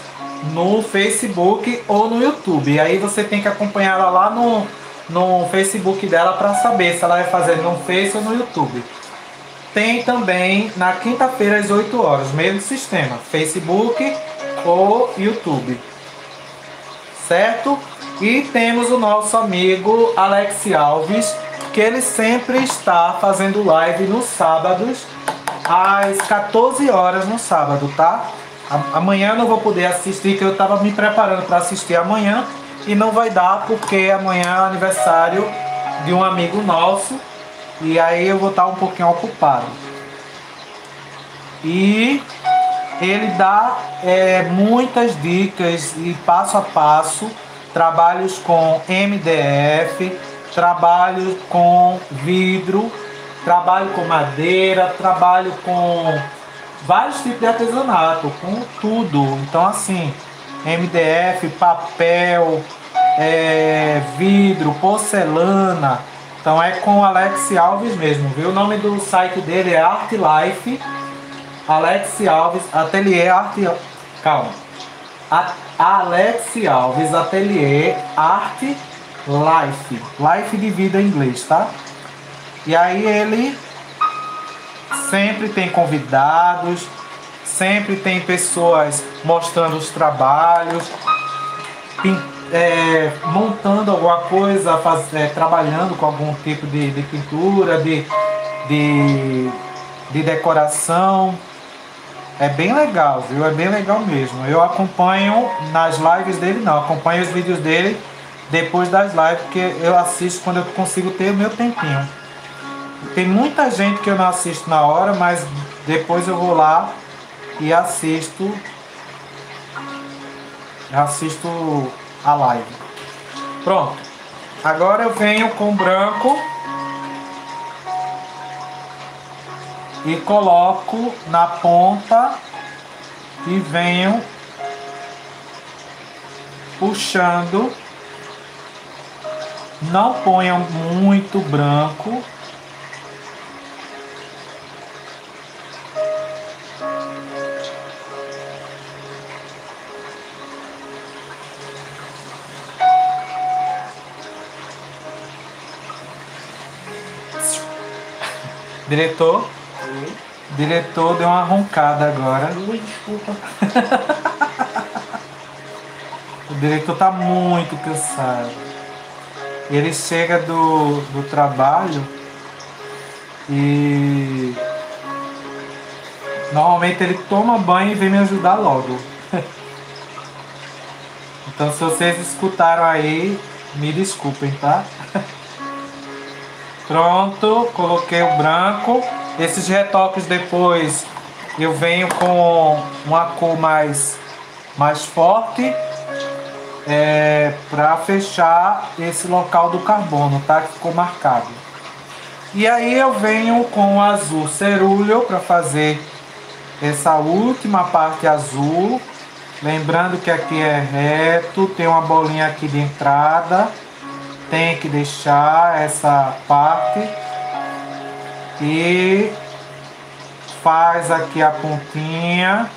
no Facebook ou no YouTube. Aí você tem que acompanhar ela lá no, no Facebook dela para saber se ela vai fazer no Face ou no YouTube. Tem também na quinta-feira às 8 horas, mesmo sistema, Facebook ou YouTube. Certo? E temos o nosso amigo Alex Alves, que ele sempre está fazendo live nos sábados, às 14 horas no sábado, tá? Amanhã não vou poder assistir, que eu estava me preparando para assistir amanhã e não vai dar porque amanhã é aniversário de um amigo nosso e aí eu vou estar um pouquinho ocupado. E ele dá é, muitas dicas e passo a passo, trabalhos com MDF, trabalho com vidro, trabalho com madeira, trabalho com vários tipos de artesanato, com tudo. Então assim, MDF, papel, é, vidro, porcelana. Então é com Alex Alves mesmo, viu? O nome do site dele é Art Life Alex Alves, Atelier Arte. Calma. A, Alex Alves, Atelier Arte Life. Life de vida em inglês, tá? E aí ele sempre tem convidados, sempre tem pessoas mostrando os trabalhos, é, montando alguma coisa, faz, é, trabalhando com algum tipo de, de pintura, de, de, de decoração. É bem legal, viu? É bem legal mesmo. Eu acompanho nas lives dele, não. Acompanho os vídeos dele depois das lives, porque eu assisto quando eu consigo ter o meu tempinho. Tem muita gente que eu não assisto na hora, mas depois eu vou lá e assisto. Assisto a live. Pronto. Agora eu venho com branco. E coloco na ponta e venho puxando. Não ponham muito branco. Diretor? O diretor deu uma roncada agora. Ui, desculpa. o diretor tá muito cansado. Ele chega do, do trabalho e normalmente ele toma banho e vem me ajudar logo. então se vocês escutaram aí, me desculpem, tá? Pronto, coloquei o branco. Esses retoques depois eu venho com uma cor mais, mais forte é, para fechar esse local do carbono, tá? Que ficou marcado. E aí eu venho com o azul cerúleo para fazer essa última parte azul. Lembrando que aqui é reto, tem uma bolinha aqui de entrada. Tem que deixar essa parte. E faz aqui a pontinha.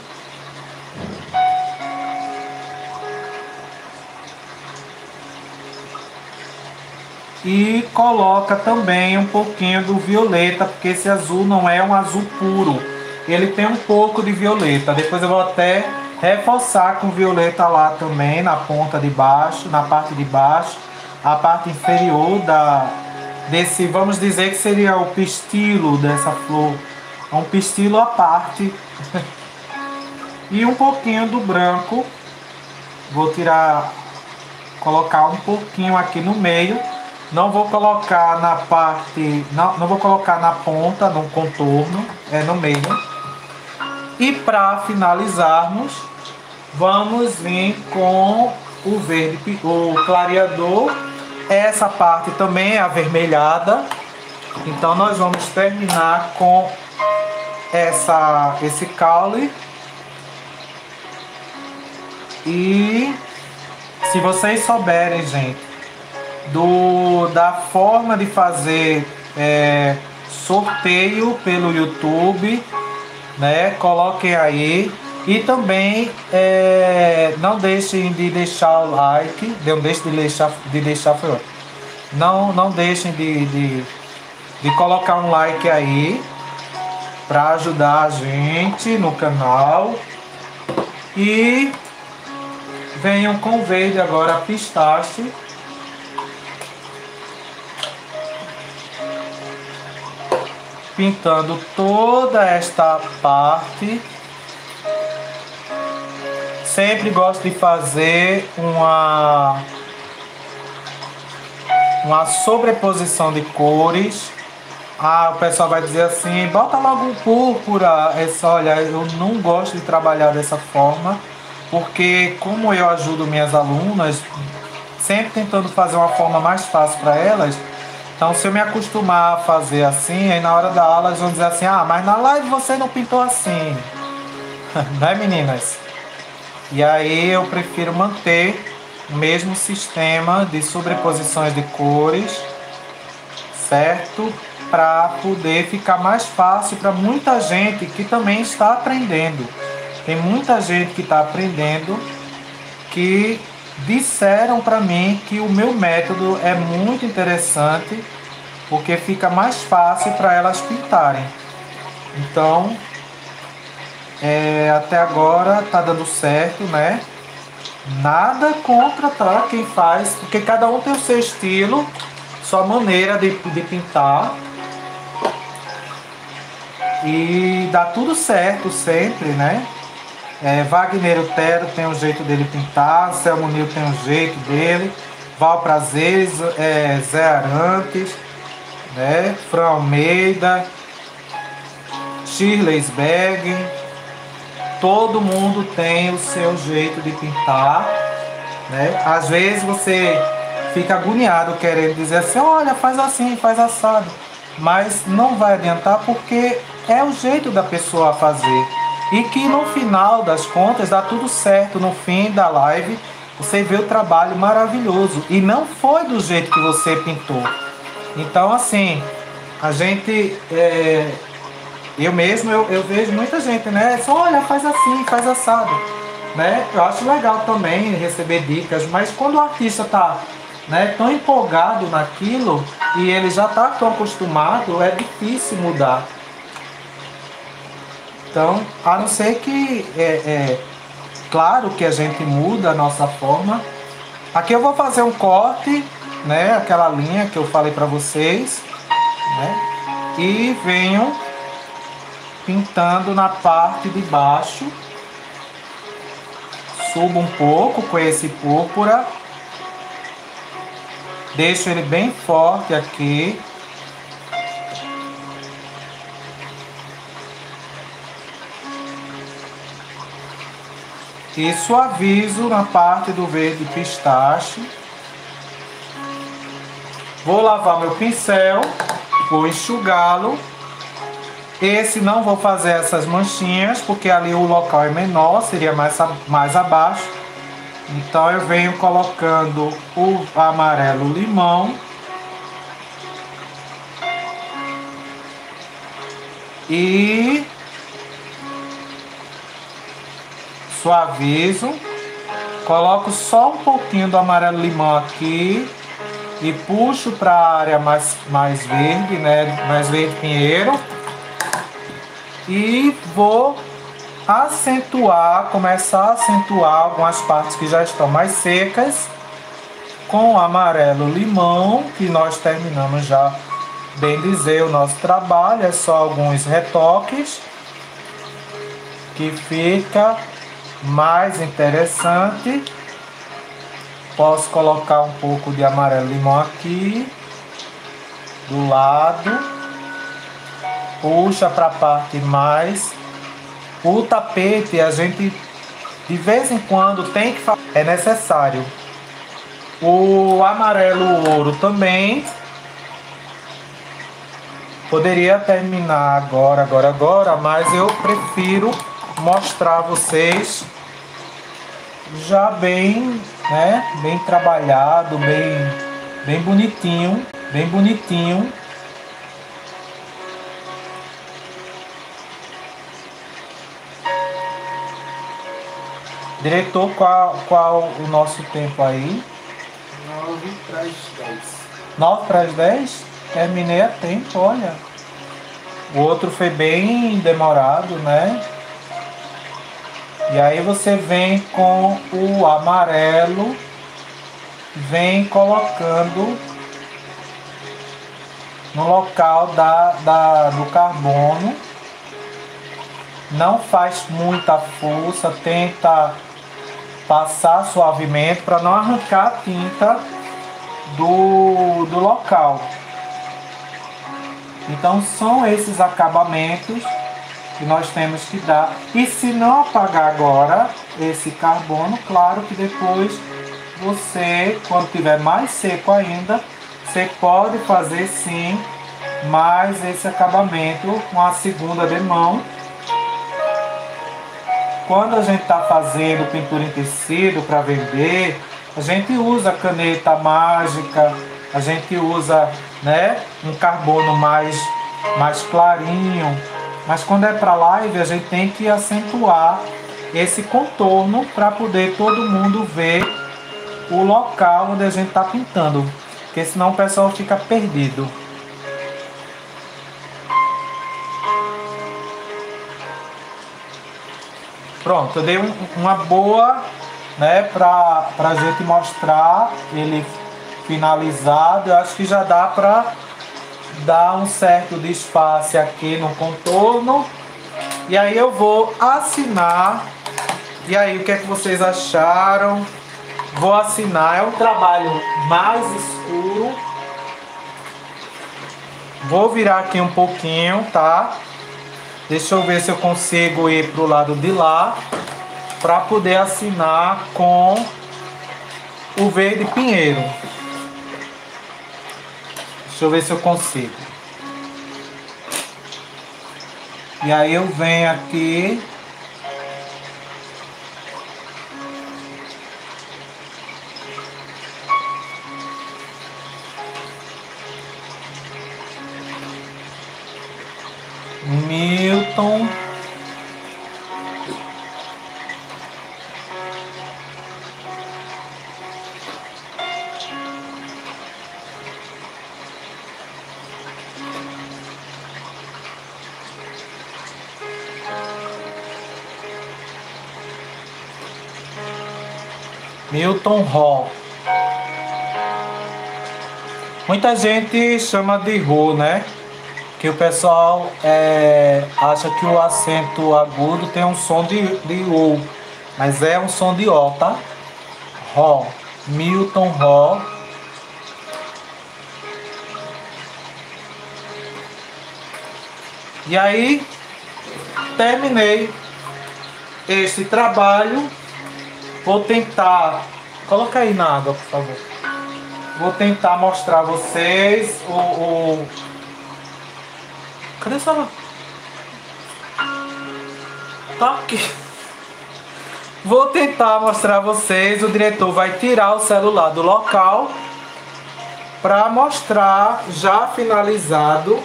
E coloca também um pouquinho do violeta, porque esse azul não é um azul puro. Ele tem um pouco de violeta. Depois eu vou até reforçar com violeta lá também, na ponta de baixo, na parte de baixo, a parte inferior da desse, vamos dizer que seria o pistilo dessa flor um pistilo à parte e um pouquinho do branco. Vou tirar, colocar um pouquinho aqui no meio. Não vou colocar na parte, não, não vou colocar na ponta, no contorno, é no meio. E para finalizarmos, vamos vir com o verde, o clareador. Essa parte também é avermelhada. Então nós vamos terminar com essa, esse caule. E se vocês souberem, gente, do, da forma de fazer é, sorteio pelo YouTube, né? Coloquem aí. E também é, não deixem de deixar o like. Não deixem de deixar, de deixar não, não deixem de, de, de colocar um like aí para ajudar a gente no canal. E venham com verde agora pistache. Pintando toda esta parte. Sempre gosto de fazer uma uma sobreposição de cores ah, o pessoal vai dizer assim, bota logo um púrpura. Essa, olha, eu não gosto de trabalhar dessa forma, porque como eu ajudo minhas alunas, sempre tentando fazer uma forma mais fácil para elas, então se eu me acostumar a fazer assim, aí na hora da aula elas vão dizer assim, ah, mas na live você não pintou assim. né meninas? E aí eu prefiro manter o mesmo sistema de sobreposições de cores, certo? para poder ficar mais fácil para muita gente que também está aprendendo. Tem muita gente que está aprendendo que disseram para mim que o meu método é muito interessante porque fica mais fácil para elas pintarem. Então, é, até agora tá dando certo, né? Nada contra tá, quem faz, porque cada um tem o seu estilo, sua maneira de, de pintar. E dá tudo certo sempre, né? É, Wagner Otero tem um jeito dele pintar, Selmo Nil tem um jeito dele, Val Prazeres, é, Zé Arantes, né? Fran Almeida, Shirley Sberg, todo mundo tem o seu jeito de pintar, né? Às vezes você fica agoniado querendo dizer assim, olha, faz assim, faz assado, mas não vai adiantar porque é o jeito da pessoa fazer. E que no final das contas dá tudo certo. No fim da live você vê o trabalho maravilhoso. E não foi do jeito que você pintou. Então, assim, a gente. É, eu mesmo eu, eu, vejo muita gente, né? Só olha, faz assim, faz assado. Né? Eu acho legal também receber dicas, mas quando o artista está né, tão empolgado naquilo e ele já está tão acostumado, é difícil mudar. Então, a não ser que é, é claro que a gente muda a nossa forma. Aqui eu vou fazer um corte, né? Aquela linha que eu falei para vocês, né? E venho pintando na parte de baixo. Subo um pouco com esse púrpura. Deixo ele bem forte aqui. e suavizo na parte do verde pistache. Vou lavar meu pincel, vou enxugá-lo. Esse não vou fazer essas manchinhas, porque ali o local é menor, seria mais, mais abaixo. Então eu venho colocando o amarelo limão. E suavizo. Coloco só um pouquinho do amarelo limão aqui e puxo para a área mais, mais verde, né? Mais verde pinheiro. E vou acentuar, começar a acentuar algumas partes que já estão mais secas com amarelo limão, que nós terminamos já bem dizer o nosso trabalho, é só alguns retoques que fica mais interessante. Posso colocar um pouco de amarelo limão aqui do lado. Puxa para a parte mais. O tapete a gente de vez em quando tem que é necessário. O amarelo ouro também poderia terminar agora, agora, agora, mas eu prefiro mostrar a vocês já bem, né, bem trabalhado, bem, bem bonitinho, bem bonitinho. Diretor, qual, qual o nosso tempo aí? 9 para as 10. 9 para as 10? Terminei a tempo, olha. O outro foi bem demorado, né? E aí você vem com o amarelo, vem colocando no local da, da, do carbono. Não faz muita força, tenta passar suavemente para não arrancar a tinta do, do local. Então são esses acabamentos que nós temos que dar. E se não apagar agora esse carbono, claro que depois você, quando tiver mais seco ainda, você pode fazer sim mais esse acabamento com a segunda demão. Quando a gente está fazendo pintura em tecido para vender, a gente usa caneta mágica, a gente usa né, um carbono mais, mais clarinho, mas quando é para live, a gente tem que acentuar esse contorno para poder todo mundo ver o local onde a gente está pintando, porque senão o pessoal fica perdido. Pronto, eu dei um, uma boa, né, para a gente mostrar ele finalizado. Eu acho que já dá para dá um certo desface aqui no contorno. E aí eu vou assinar. E aí, o que é que vocês acharam? Vou assinar, é um trabalho mais escuro. Vou virar aqui um pouquinho, tá? Deixa eu ver se eu consigo ir pro lado de lá para poder assinar com o verde pinheiro. Deixa eu ver se eu consigo. E aí eu venho aqui. Milton. Hall. Muita gente chama de Ru, né? Que o pessoal é, acha que o acento agudo tem um som de, de U, mas é um som de O, tá? Ró, Milton Ró. E aí, terminei este trabalho Vou tentar. Coloca aí na água, por favor. Vou tentar mostrar a vocês o. o... Cadê essa? Tá aqui. Vou tentar mostrar a vocês. O diretor vai tirar o celular do local para mostrar já finalizado.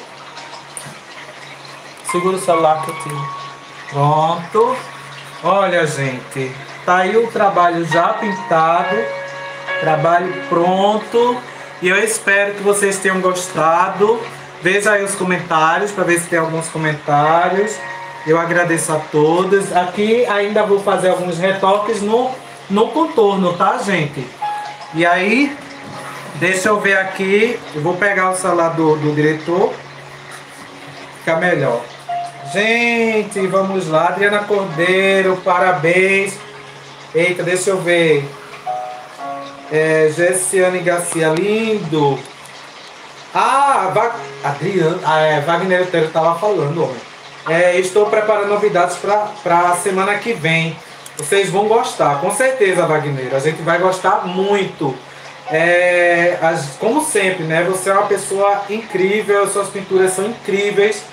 Segura o celular que eu tiro. Pronto. Olha, gente. Tá aí o trabalho já pintado. Trabalho pronto. E eu espero que vocês tenham gostado. Veja aí os comentários para ver se tem alguns comentários. Eu agradeço a todos. Aqui ainda vou fazer alguns retoques no, no contorno, tá, gente? E aí, deixa eu ver aqui. Eu vou pegar o celular do, do diretor. Fica melhor. Gente, vamos lá. Adriana Cordeiro, parabéns. Eita, deixa eu ver. É, Gessiane Garcia, lindo. Ah, Va Adriana, ah, é, Wagner Otero estava falando, homem. É, estou preparando novidades para a semana que vem. Vocês vão gostar, com certeza, Wagner. A gente vai gostar muito. É, as, como sempre, né? Você é uma pessoa incrível, suas pinturas são incríveis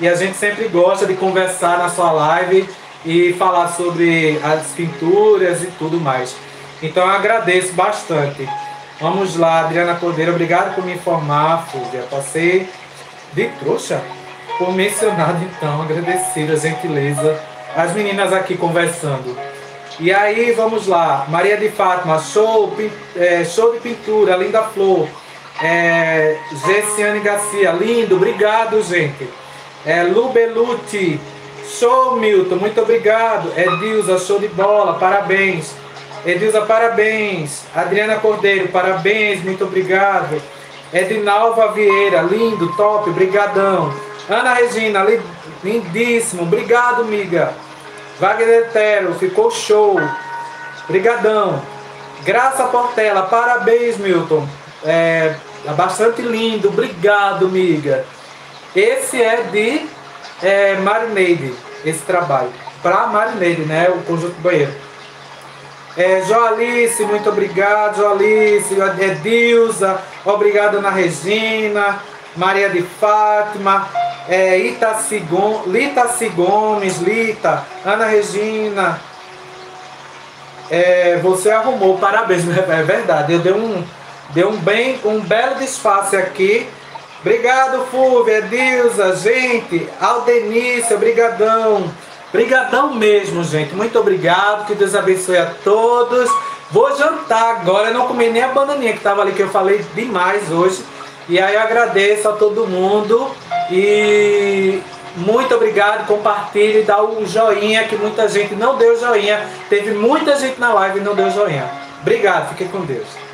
e a gente sempre gosta de conversar na sua live e falar sobre as pinturas e tudo mais. Então eu agradeço bastante. Vamos lá, Adriana Cordeiro, obrigado por me informar, Fúvia. Passei de trouxa por mencionado, então, agradecido a gentileza. As meninas aqui conversando. E aí, vamos lá. Maria de Fátima, show, é, show de pintura, linda flor. É, Gessiane Garcia, lindo, obrigado, gente. É, Lu Beluti, show, Milton, muito obrigado. Edilza, show de bola, parabéns. Edilza, parabéns. Adriana Cordeiro, parabéns, muito obrigado. Edinalva Vieira, lindo, top, brigadão. Ana Regina, lindíssimo. Obrigado, amiga. Wagner Tero, ficou show. Brigadão. Graça Portela, parabéns, Milton. É, é bastante lindo. Obrigado, amiga. Esse é de é, Marineide, esse trabalho. Para Marineide, né? O conjunto banheiro. É, Joalice, muito obrigado. Joalice, Edilza, obrigado, Ana Regina. Maria de Fátima, é, Itaci Lita Gomes, Lita, Ana Regina. É, você arrumou, parabéns, é verdade. Eu dei um, dei um bem, um belo disfarce aqui. Obrigado, Fúvia, Dilza, gente, Aldenícia, brigadão. Brigadão mesmo, gente. Muito obrigado. Que Deus abençoe a todos. Vou jantar agora. Eu não comi nem a bananinha que estava ali, que eu falei demais hoje. E aí eu agradeço a todo mundo e muito obrigado, compartilhe, dá um joinha que muita gente não deu joinha. Teve muita gente na live e não deu joinha. Obrigado, fiquem com Deus.